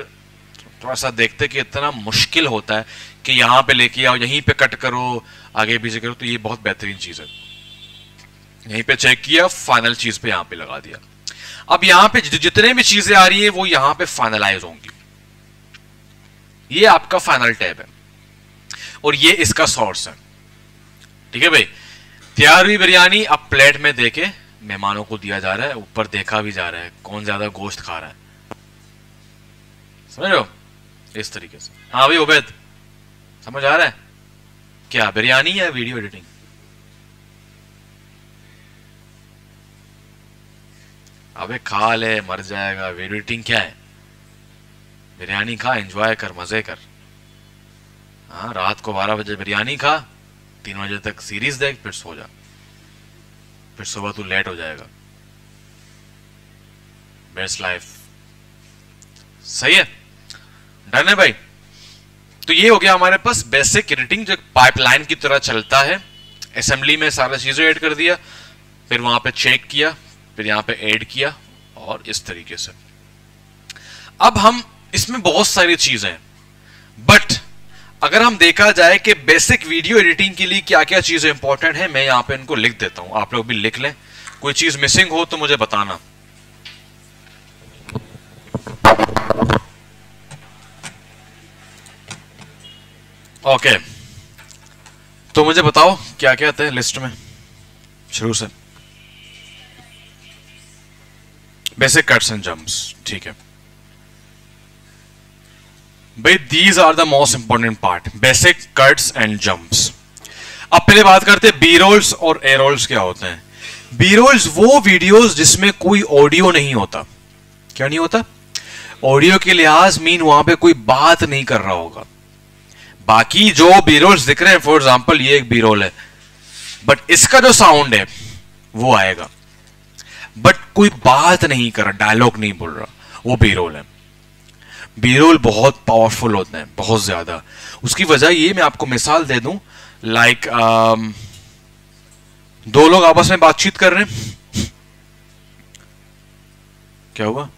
थोड़ा सा देखते कि इतना मुश्किल होता है कि यहाँ पे लेके आओ, यहीं पे कट करो, आगे पीछे करो तो ये बहुत बेहतरीन चीज़ है। यहीं पे चेक किया फाइनल चीज़ पे यहाँ पे लगा दिया। अब यहाँ पे जितने भी चीज़ें आ रही है, वो यहाँ पे फाइनलाइज होंगी। ये आपका फाइनल टैब है। और ये इसका सोर्स है। ठीक है भाई? तैयार हुई बिरयानी अब प्लेट में देके मेहमानों को दिया जा रहा है, ऊपर देखा भी जा रहा है, कौन ज़्यादा गोश्त खा रहा है। समझ रहे हो? इस तरीके से। हाँ भाई, उबैद। समझ आ रहा है? क्या, बिरयानी या वीडियो एडिटिंग अबे खा ले, मर जाएगा। वीडियो एडिटिंग क्या है? बिरयानी खा एंजॉय कर, मज़े कर। हाँ रात को बारह बजे बिरयानी खा, तीन बजे तक सीरीज़ देख, फिर सो जा। फिर सुबह तू लेट हो जाएगा। बेस्ट लाइफ सही है? डन है भाई? तो ये हो गया हमारे पास बेसिक एडिटिंग जो पाइपलाइन की तरह चलता है। असेंबली में सारा चीज़ें ऐड कर दिया, फिर वहाँ पे चेक किया, फिर यहाँ पे ऐड किया, और इस तरीके से। अब हम इसमें बहुत सारी चीज़ें हैं। बट अगर हम देखा जाए कि बेसिक वीडियो एडिटिंग के लिए क्या क्या चीज़ें इंपॉर्टेंट है, मैं यहाँ पे इनको लिख देता हूँ। आप लोग भी लिख लें। कोई चीज़ मिसिंग हो तो मुझे बताना। Okay okay. तो मुझे बताओ क्या क्या आता है लिस्ट में? शुरू से। बेसिक कट्स एंड जंप्स ठीक है। भाई these are the most important part basic cuts and jumps अब पहले बात करते हैं बी रोल्स और ए रोल्स क्या होते हैं? बी रोल्स वो वीडियोस जिसमें कोई ऑडियो नहीं होता। क्या नहीं होता? ऑडियो के लिहाज मीन वहाँ पे कोई बात नहीं कर रहा होगा। बाकी जो बी रोल्स दिख रहे हैं फॉर एग्ज़ाम्पल ये एक बी रोल है। बट इसका जो साउंड है, वो आएगा। बट कोई बात नहीं कर रहा डायलॉग नहीं बोल रहा, वो बी रोल है। बीरोल बहुत पावरफुल होते हैं बहुत ज़्यादा। उसकी वजह ये मैं आपको मिसाल दे दूँ लाइक like, दो लोग आपस में बातचीत कर रहे हैं। क्या हुआ?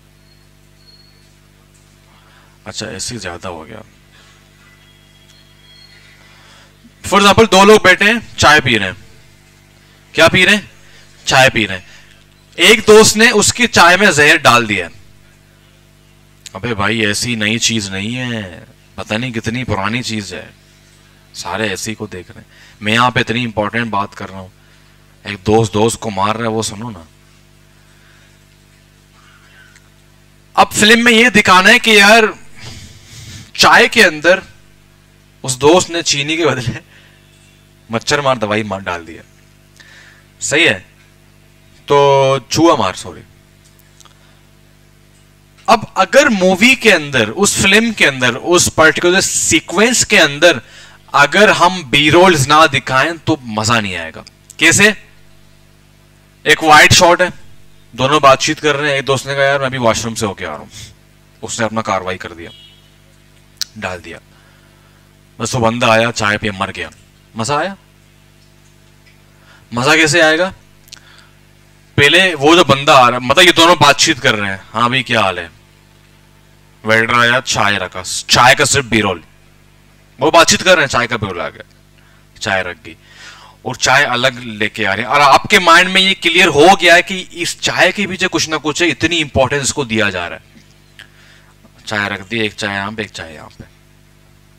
अच्छा ऐसे ज़्यादा हो गया। फॉर एग्ज़ाम्पल दो लोग बैठे हैं चाय पी रहे हैं। क्या पी रहे हैं? चाय पी रहे हैं। एक दोस्त ने उसकी चाय में जहर डाल दिया अबे भाई, ऐसी नई चीज़ नहीं है। पता नहीं कितनी पुरानी चीज़ है। सारे ऐसी को देख रहे हैं। मैं यहाँ पे इतनी इंपॉर्टेंट बात कर रहा हूँ। एक दोस्त दोस्त को मार रहा है, वो सुनो ना। अब फ़िल्म में ये दिखाना है कि यार, चाय के अंदर उस दोस्त ने चीनी के बदले मच्छर मार, दवाई मार डाल दिया। सही है? तो चूहा मार सॉरी अब अगर मूवी के अंदर, उस फ़िल्म के अंदर, उस पर्टिकुलर सीक्वेंस के अंदर अगर हम बी रोल्स ना दिखाएँ तो मज़ा नहीं आएगा। कैसे? एक वाइट शॉट है। दोनों बातचीत कर रहे हैं। एक दोस्त ने कहा, यार, मैं भी वॉशरूम से होके आ रहा हूँ। उसने अपना कार्रवाई कर दिया। डाल दिया। बस वो बंदा आया, चाय पे मर गया। मज़ा आया? मज़ा कैसे आएगा? पहले वो जो बंदा आ रहा है मतलब ये दोनों बातचीत कर रहे हैं। हाँ भाई, क्या हाल है? वेटर आया, चाय रखा। चाय का सिर्फ़ बीरोल वो बातचीत कर रहे हैं, चाय का बीरोल आ गया। चाय रख गई। और चाय अलग लेके आ रहे हैं। और आपके माइंड में ये क्लियर हो गया है कि इस चाय के पीछे कुछ ना कुछ है, इतनी इंपॉर्टेंस को दिया जा रहा है। चाय रख दी, एक चाय यहाँ पे, एक चाय यहाँ पे।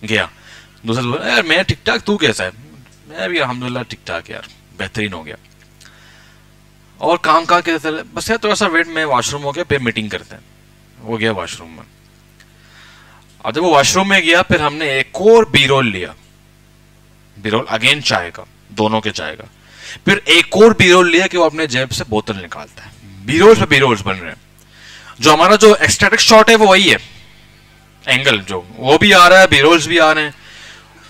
गया। दूसरा यार, मैं ठीक ठाक तू कैसा है? मैं भी अलहमदुल्ला ठीक ठाक यार। बेहतरीन हो गया। और काम कहा कैसे बस यार थोड़ा सा वेट, में वॉशरूम हो गया फिर मीटिंग करते हैं। वो गया वॉशरूम में। अब जब वो वॉशरूम में गया, फिर हमने एक और बीरोल लिया। बीरोल अगेन चाय का, दोनों के चाय का। फिर एक और बीरोल लिया कि वो अपने जेब से बोतल निकालता है। बीरोल्स पे बीरोल्स बन रहे हैं। जो हमारा जो एक्सटेटिक शॉट है, वो वही है। एंगल जो, वो भी आ रहा है बीरोल्स भी आ रहे हैं।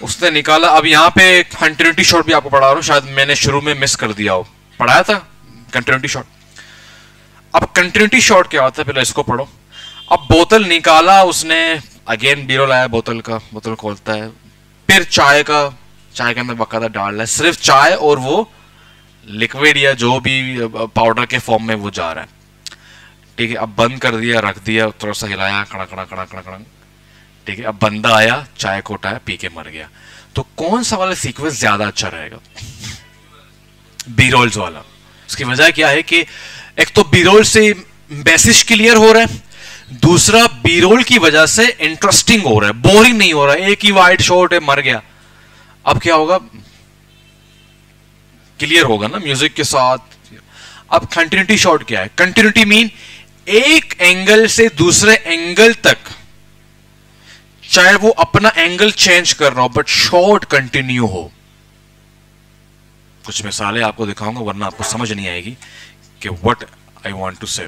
उसने निकाला। अब यहाँ पे कंटिन्यूटी शॉट भी आपको पढ़ा रहा हूँ। शायद मैंने शुरू में मिस कर दिया हो। पढ़ाया था? कंटिन्यूटी शॉट अब कंटिन्यूटी शॉट क्या होता है? पहले इसको पढ़ो। अब बोतल निकाला उसने। अगेन बीरो लाया बोतल का। बोतल खोलता है। फिर चाय का। चाय के अंदर बकायदा डाल रहा है सिर्फ़ चाय और वो लिक्विड या जो भी पाउडर के फॉर्म में वो जा रहा है। ठीक है, अब बंद कर दिया, रख दिया, थोड़ा सा हिलाया कड़ा कड़ा कड़ा कड़ा कड़ा ठीक है, अब बंदा आया, चाय को उठाया पी के मर गया। तो कौन सा वाला सीक्वेंस ज़्यादा अच्छा रहेगा? बी रोल्स वाला। उसकी वजह क्या है कि एक तो बी रोल से मैसेज क्लियर हो रहा है, दूसरा बी रोल की वजह से इंटरेस्टिंग हो रहा है बोरिंग नहीं हो रहा है, एक ही वाइट शॉट है, मर गया। अब क्या होगा? क्लियर होगा ना म्यूज़िक के साथ। अब कंटिन्यूटी शॉट क्या है? कंटिन्यूटी मीन एक एंगल से दूसरे एंगल तक, चाहे वो अपना एंगल चेंज कर रहा हो बट शॉर्ट कंटिन्यू हो। कुछ मिसालें आपको दिखाऊँगा, वरना आपको समझ नहीं आएगी कि वट आई वॉन्ट टू से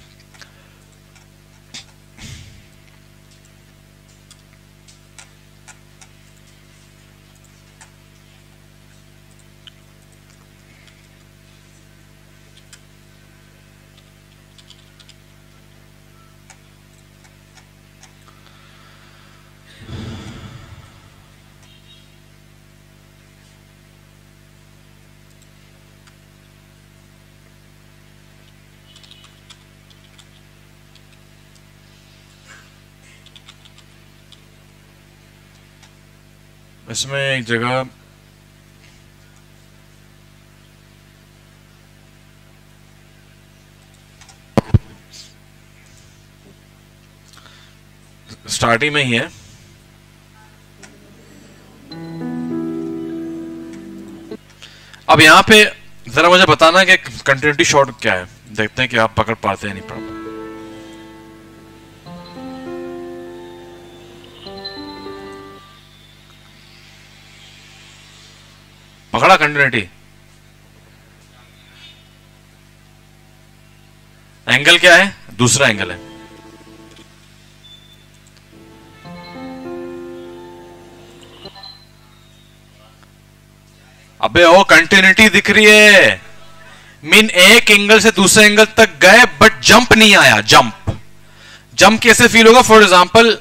इसमें एक जगह स्टार्टिंग में ही है। अब यहाँ पे जरा मुझे बताना कि कंटिन्यूटी शॉट क्या है। देखते हैं कि आप पकड़ पाते हैं नहीं पकड़ पकड़ा कंटिन्यूटी एंगल क्या है? दूसरा एंगल है. अबे, ओ कंटिन्यूटी दिख रही है. मीन एक एंगल से दूसरे एंगल तक गए बट जंप नहीं आया जंप जंप कैसे फील होगा? फॉर एग्ज़ाम्पल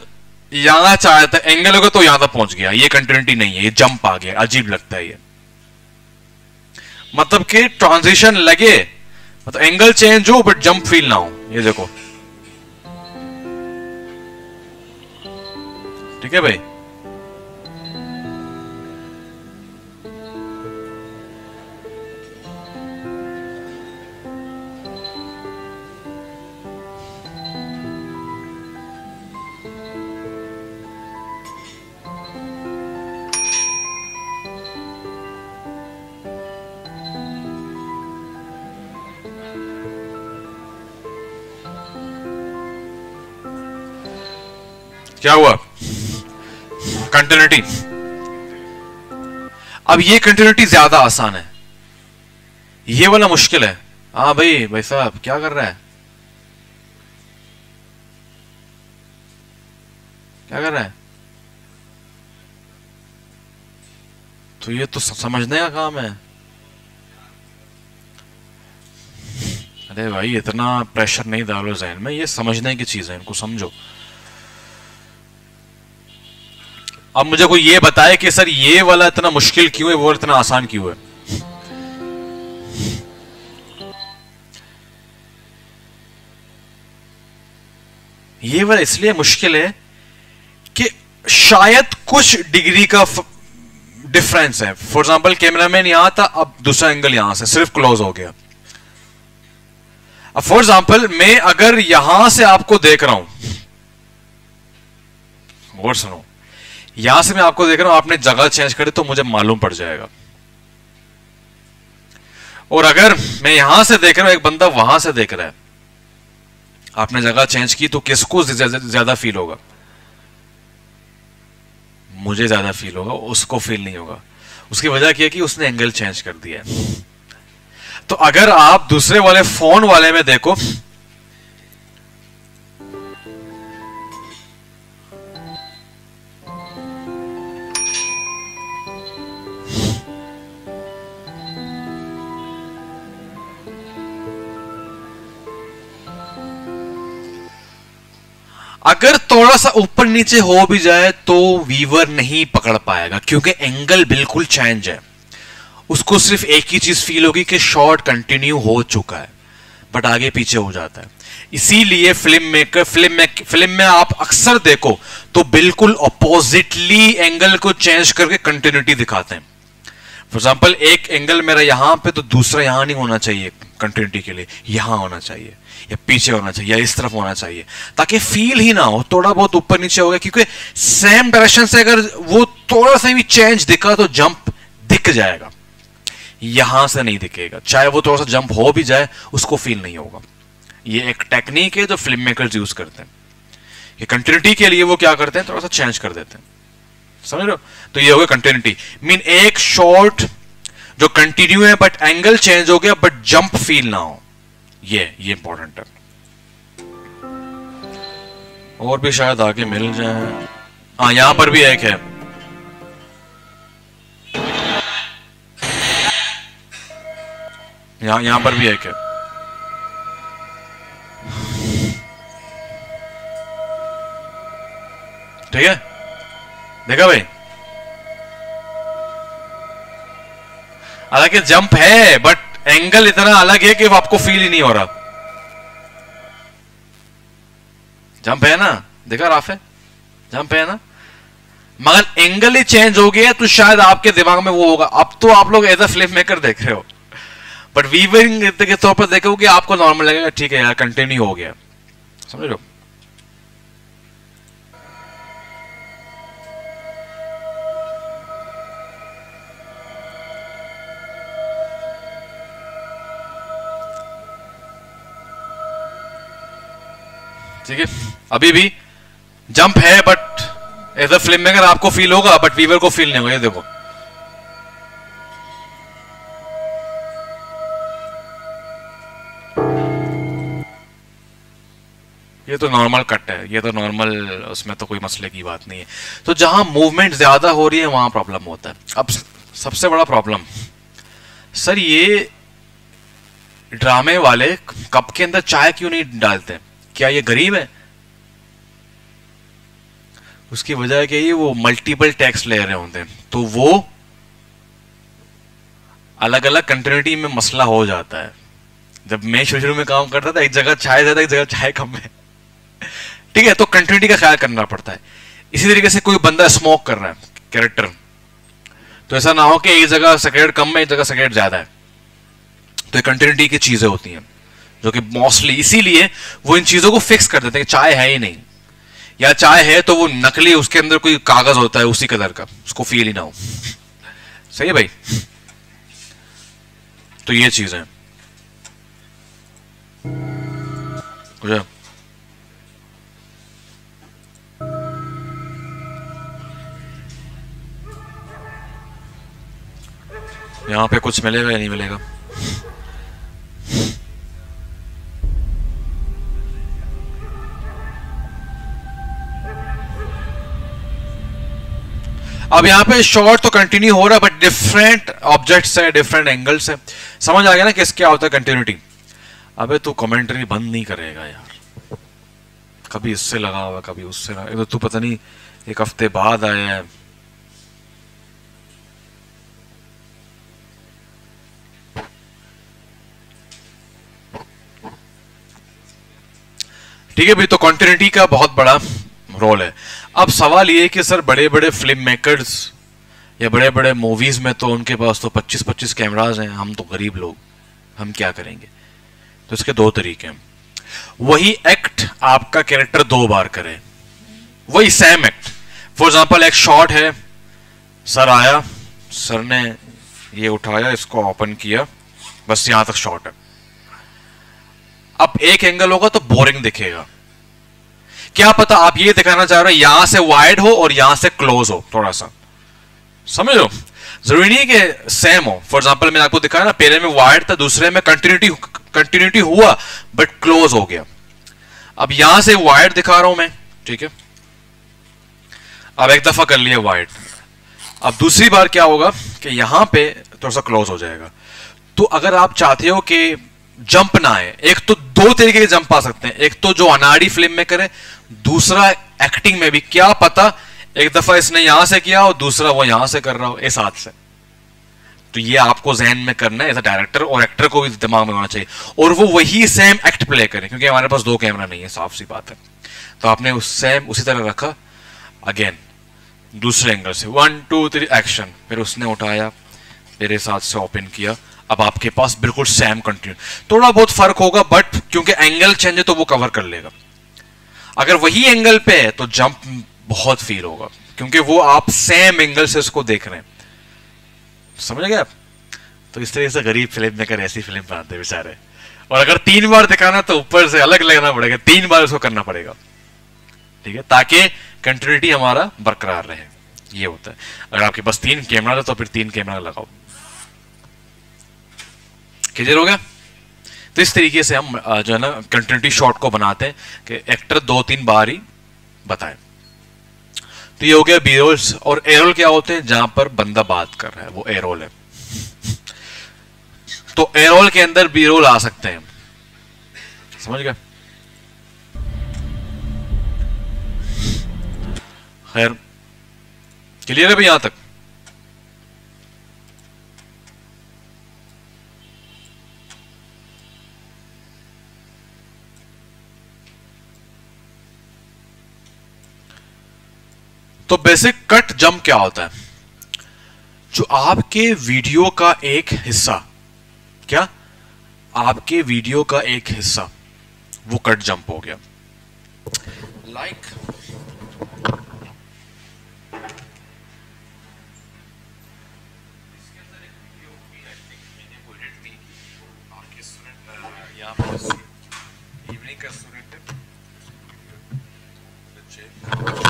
यहाँ चाहे एंगल होगा तो यहाँ तक पहुँच गया. ये कंटिन्यूटी नहीं है, ये जंप आ गया. अजीब लगता है ये. मतलब कि ट्रांजिशन लगे मतलब एंगल चेंज हो बट जंप फील ना हो। ये देखो। ठीक है भाई? क्या हुआ कंटिन्यूटी अब ये कंटिन्यूटी ज़्यादा आसान है। ये वाला मुश्किल है। हाँ भाई भाई साहब, क्या कर रहा है? क्या कर रहा है? तो ये तो समझने का काम है। अरे भाई, इतना प्रेशर नहीं डालो जहन में। ये समझने की चीज़ है, इनको समझो। अब मुझे कोई ये बताए कि सर ये वाला इतना मुश्किल क्यों है, वो इतना आसान क्यों है? ये वाला इसलिए मुश्किल है कि शायद कुछ डिग्री का डिफरेंस है। फॉर एग्ज़ाम्पल कैमरामैन यहाँ था, अब दूसरा एंगल यहाँ से, सिर्फ़ क्लोज हो गया। अब फॉर एग्ज़ाम्पल मैं अगर यहाँ से आपको देख रहा हूँ, और सुनो यहाँ से मैं आपको देख रहा हूँ, आपने जगह चेंज करी तो मुझे मालूम पड़ जाएगा। और अगर मैं यहाँ से देख रहा हूँ, एक बंदा वहाँ से देख रहा है, आपने जगह चेंज की तो किसको ज़्यादा फील होगा? मुझे ज़्यादा फील होगा, उसको फील नहीं होगा। उसकी वजह क्या कि उसने एंगल चेंज कर दिया तो अगर आप दूसरे वाले फ़ोन वाले में देखो अगर थोड़ा सा ऊपर नीचे हो भी जाए तो वीवर नहीं पकड़ पाएगा, क्योंकि एंगल बिल्कुल चेंज है। उसको सिर्फ़ एक ही चीज़ फील होगी कि शॉट कंटिन्यू हो चुका है बट आगे पीछे हो जाता है। इसीलिए फ़िल्म मेकर फ़िल्म में फ़िल्म में आप अक्सर देखो तो बिल्कुल अपोजिटली एंगल को चेंज करके कंटिन्यूटी दिखाते हैं। फॉर एग्ज़ाम्पल एक एंगल मेरा यहाँ पे तो दूसरा यहाँ नहीं होना चाहिए कंटिन्यूटी के लिए। यहाँ होना चाहिए, या पीछे होना चाहिए, या इस तरफ़ होना चाहिए। ताकि फील ही ना हो, थोड़ा बहुत ऊपर नीचे हो गया, क्योंकि सेम डायरेक्शन से अगर वो थोड़ा सा भी चेंज दिखा तो जंप दिख जाएगा। यहाँ से नहीं दिखेगा। चाहे वो थोड़ा सा जंप हो भी जाए, उसको फील नहीं होगा। ये एक टेक्निक है जो फ़िल्म मेकर यूज़ करते हैं। ये कंटिन्यूटी के लिए वो क्या करते हैं? थोड़ा सा चेंज कर देते हैं। समझ रहे हो? तो ये हो गया कंटिन्यूटी मीन एक शॉर्ट जो कंटिन्यू है बट एंगल चेंज हो गया बट जंप फील ना हो. ये ये इंपॉर्टेंट है. और भी शायद आगे मिल जाए. हाँ यहाँ पर भी एक है. यहाँ यहाँ पर भी एक है. ठीक है? देखा भाई? हालाँकि जंप है बट एंगल इतना अलग है कि आपको फील ही नहीं हो रहा। जंप है ना? देखा राफे? जंप है ना? मगर एंगल ही चेंज हो गया तो शायद आपके दिमाग में वो होगा। अब तो आप लोग एज अ फ़िल्म मेकर देख रहे हो। बट वीविंग के तौर पर देखोगे, आपको नॉर्मल लगेगा, ठीक है यार कंटिन्यू हो गया। समझ रहे ठीक है? अभी भी जंप है but as a filmmaker आपको फील होगा बट वीवर को फील नहीं होगा, ये देखो। ये तो नॉर्मल कट है, ये तो नॉर्मल उसमें तो कोई मसले की बात नहीं है। तो जहाँ मूवमेंट ज़्यादा हो रही है, वहाँ प्रॉब्लम होता है। अब सबसे बड़ा प्रॉब्लम सर ये ड्रामे वाले कप के अंदर चाय क्यों नहीं डालते? क्या ये गरीब है? उसकी वजह क्या ये वो मल्टीपल टैक्स ले रहे होते हैं। तो वो अलग अलग कंटिन्यूटी में मसला हो जाता है। जब मैं शुरू शुरू में काम करता था, एक जगह चाय ज़्यादा एक जगह चाय कम है। ठीक है तो कंटिन्यूटी का ख्याल करना पड़ता है। इसी तरीके से कोई बंदा स्मोक कर रहा है कैरेक्टर तो ऐसा ना हो कि एक जगह सिगरेट कम है, एक जगह सिगरेट ज़्यादा है। तो कंटिन्यूटी की चीज़ें होती हैं। जो कि मोस्टली इसीलिए वो इन चीज़ों को फिक्स कर देते हैं चाय है ही नहीं। या चाय है तो वो नकली उसके अंदर कोई कागज़ होता है उसी कलर का, उसको फील ही ना हो। सही है भाई? तो ये चीज़ है। यहाँ पे कुछ मिलेगा या नहीं मिलेगा? अब यहाँ पे शॉर्ट तो कंटिन्यू हो रहा है बट डिफरेंट ऑब्जेक्ट्स है डिफरेंट एंगल्स है। समझ आ गया ना किस क्या होता है कंटिन्यूटी अबे तू कमेंट्री बंद नहीं करेगा यार। कभी इससे लगा हुआ, कभी उससे लगा। तो तू पता नहीं, एक हफ़्ते बाद आया है। ठीक है भाई तो कॉन्टिन्यूटी का बहुत बड़ा रोल है। अब सवाल ये कि सर बड़े बड़े फ़िल्म मेकर्स या बड़े बड़े मूवीज़ में तो उनके पास तो 25-25 कैमराज हैं, हम तो गरीब लोग, हम क्या करेंगे? तो इसके दो तरीके हैं। वही एक्ट आपका कैरेक्टर दो बार करे। वही सेम एक्ट फॉर एग्ज़ाम्पल एक शॉट है, सर आया, सर ने ये उठाया, इसको ओपन किया, बस यहाँ तक शॉट है। अब एक एंगल होगा तो बोरिंग दिखेगा। क्या पता आप ये दिखाना चाह रहे हो, यहाँ से वाइड हो और यहाँ से क्लोज हो थोड़ा सा समझ लो ज़रूरी नहीं कि सेम हो। फॉर एग्ज़ाम्पल मैंने आपको दिखाया ना, पहले में वाइड था, दूसरे में कंटिन्यूटी कंटिन्यूटी हुआ बट क्लोज हो गया। अब यहाँ से वाइड दिखा रहा हूँ मैं, ठीक है? अब एक दफ़ा कर लिया वाइड अब दूसरी बार क्या होगा कि यहाँ पे थोड़ा सा क्लोज हो जाएगा। तो अगर आप चाहते हो कि जंप ना आए। एक तो दो तरीके के जंप आ सकते हैं। एक तो जो अनाड़ी फ़िल्म में करे, दूसरा एक्टिंग में भी। क्या पता एक दफ़ा इसने यहाँ से किया और दूसरा वो यहाँ से कर रहा हो, इस हाथ से। तो ये आपको जहन में करना है डायरेक्टर और एक्टर को भी दिमाग में होना चाहिए। और वो वही सेम एक्ट प्ले करें, क्योंकि हमारे पास दो कैमरा नहीं है साफ़ सी बात है। तो आपने उस सेम उसी तरह रखा। अगेन दूसरे एंगल से। वन टू थ्री एक्शन फिर उसने उठाया, मेरे साथ से ओपन किया। अब आपके पास बिल्कुल सेम कंटिन्यू थोड़ा बहुत फ़र्क होगा बट क्योंकि एंगल चेंज है तो वो कवर कर लेगा। अगर वही एंगल पे है तो जंप बहुत फील होगा। क्योंकि वो आप सेम एंगल से उसको देख रहे हैं। समझ गए आप? तो इस तरीके से गरीब फ़िल्म मेकर ऐसी फ़िल्म बनाते बेचारे। और अगर तीन बार दिखाना तो ऊपर से अलग लगना पड़ेगा। तीन बार उसको करना पड़ेगा। ठीक है? ताकि कंटिन्यूटी हमारा बरकरार रहे। ये होता है। अगर आपके पास तीन कैमरा है तो फिर तीन कैमरा लगाओ। क्लियर हो गया? तो इस तरीके से हम जो है ना कंटिन्यूटी शॉट को बनाते हैं कि एक्टर दो तीन बार ही बताए। तो ये हो गया बीरोल्स और एरोल क्या होते हैं? जहाँ पर बंदा बात कर रहा है, वो एरोल है। तो एरोल के अंदर बीरोल आ सकते हैं। समझ गए? खैर क्लियर है भाई यहाँ तक? तो बेसिक कट जंप क्या होता है? जो आपके वीडियो का एक हिस्सा क्या? आपके वीडियो का एक हिस्सा वो कट जंप हो गया। लाइक like, का स्टूडेंट बच्चे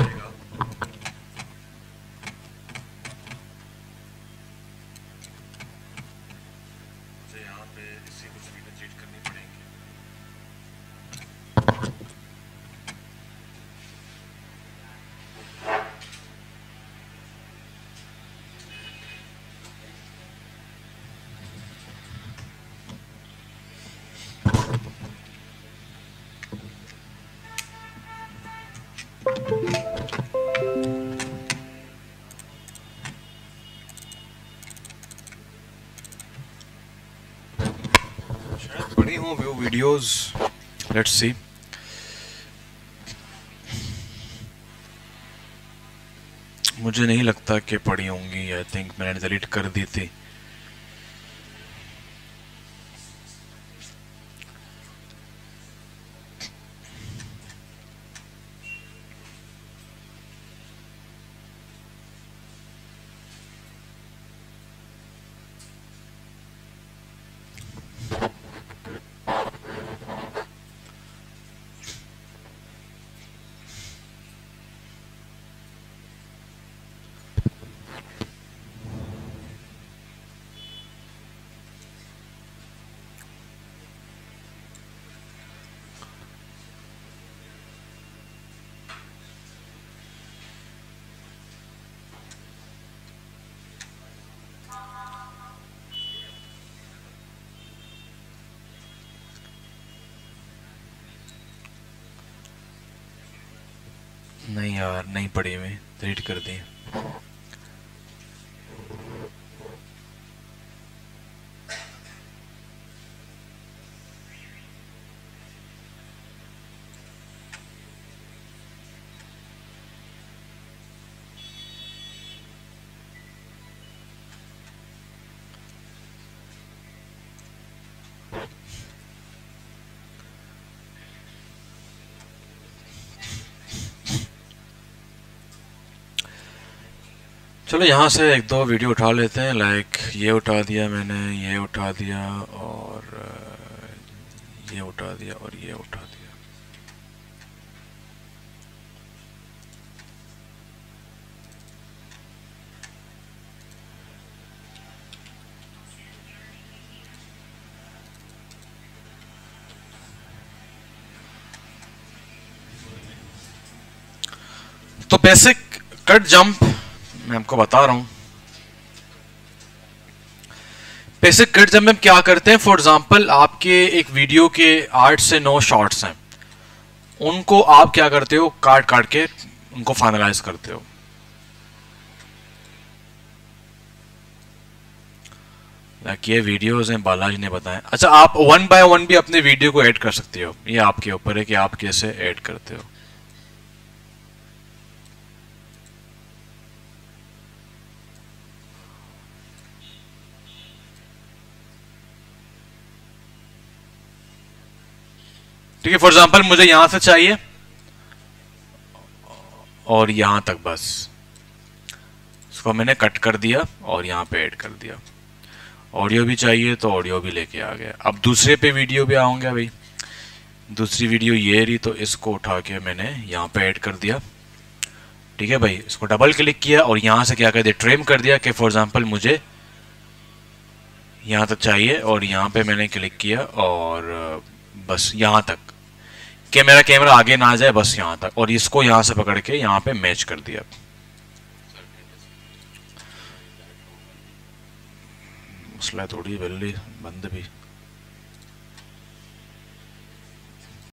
हूँ व्यू वीडियोस लेट्स सी मुझे नहीं लगता कि पड़ी होंगी आई थिंक मैंने डिलीट कर दी थी। रेड मैं रीड कर दी। चलो यहाँ से एक दो वीडियो उठा लेते हैं लाइक ये उठा दिया मैंने, ये उठा दिया और ये उठा दिया और ये उठा दिया। तो बेसिक कट जंप मैं आपको बता रहा हूँ। बेसिक कट जब हम क्या करते हैं? फॉर एग्जांपल आपके एक वीडियो के आठ से नौ शॉट्स हैं। उनको आप क्या करते हो? काट काट के उनको फाइनलाइज करते हो। ये वीडियोस हैं, बालाजी ने बताया। अच्छा आप वन बाय वन भी अपने वीडियो को ऐड कर सकते हो। ये आपके ऊपर है कि आप कैसे ऐड करते हो। ठीक है फॉर एग्ज़ाम्पल मुझे यहाँ से चाहिए। और यहाँ तक बस। इसको मैंने कट कर दिया और यहाँ पे ऐड कर दिया। ऑडियो भी चाहिए तो ऑडियो भी लेके आ गया। अब दूसरे पे वीडियो भी आऊँगा भाई। दूसरी वीडियो ये रही तो इसको उठा के मैंने यहाँ पे ऐड कर दिया। ठीक है भाई, इसको डबल क्लिक किया और यहाँ से क्या कर दिया ट्रेम कर दिया कि फॉर एग्जांपल मुझे यहाँ तक चाहिए और यहाँ पे मैंने क्लिक किया और, बस यहाँ तक। कि मेरा कैमरा आगे ना आ जाए, बस यहाँ तक। और इसको यहाँ से पकड़ के यहाँ पे मैच कर दिया। मसला थोड़ी बल्ली बंद भी।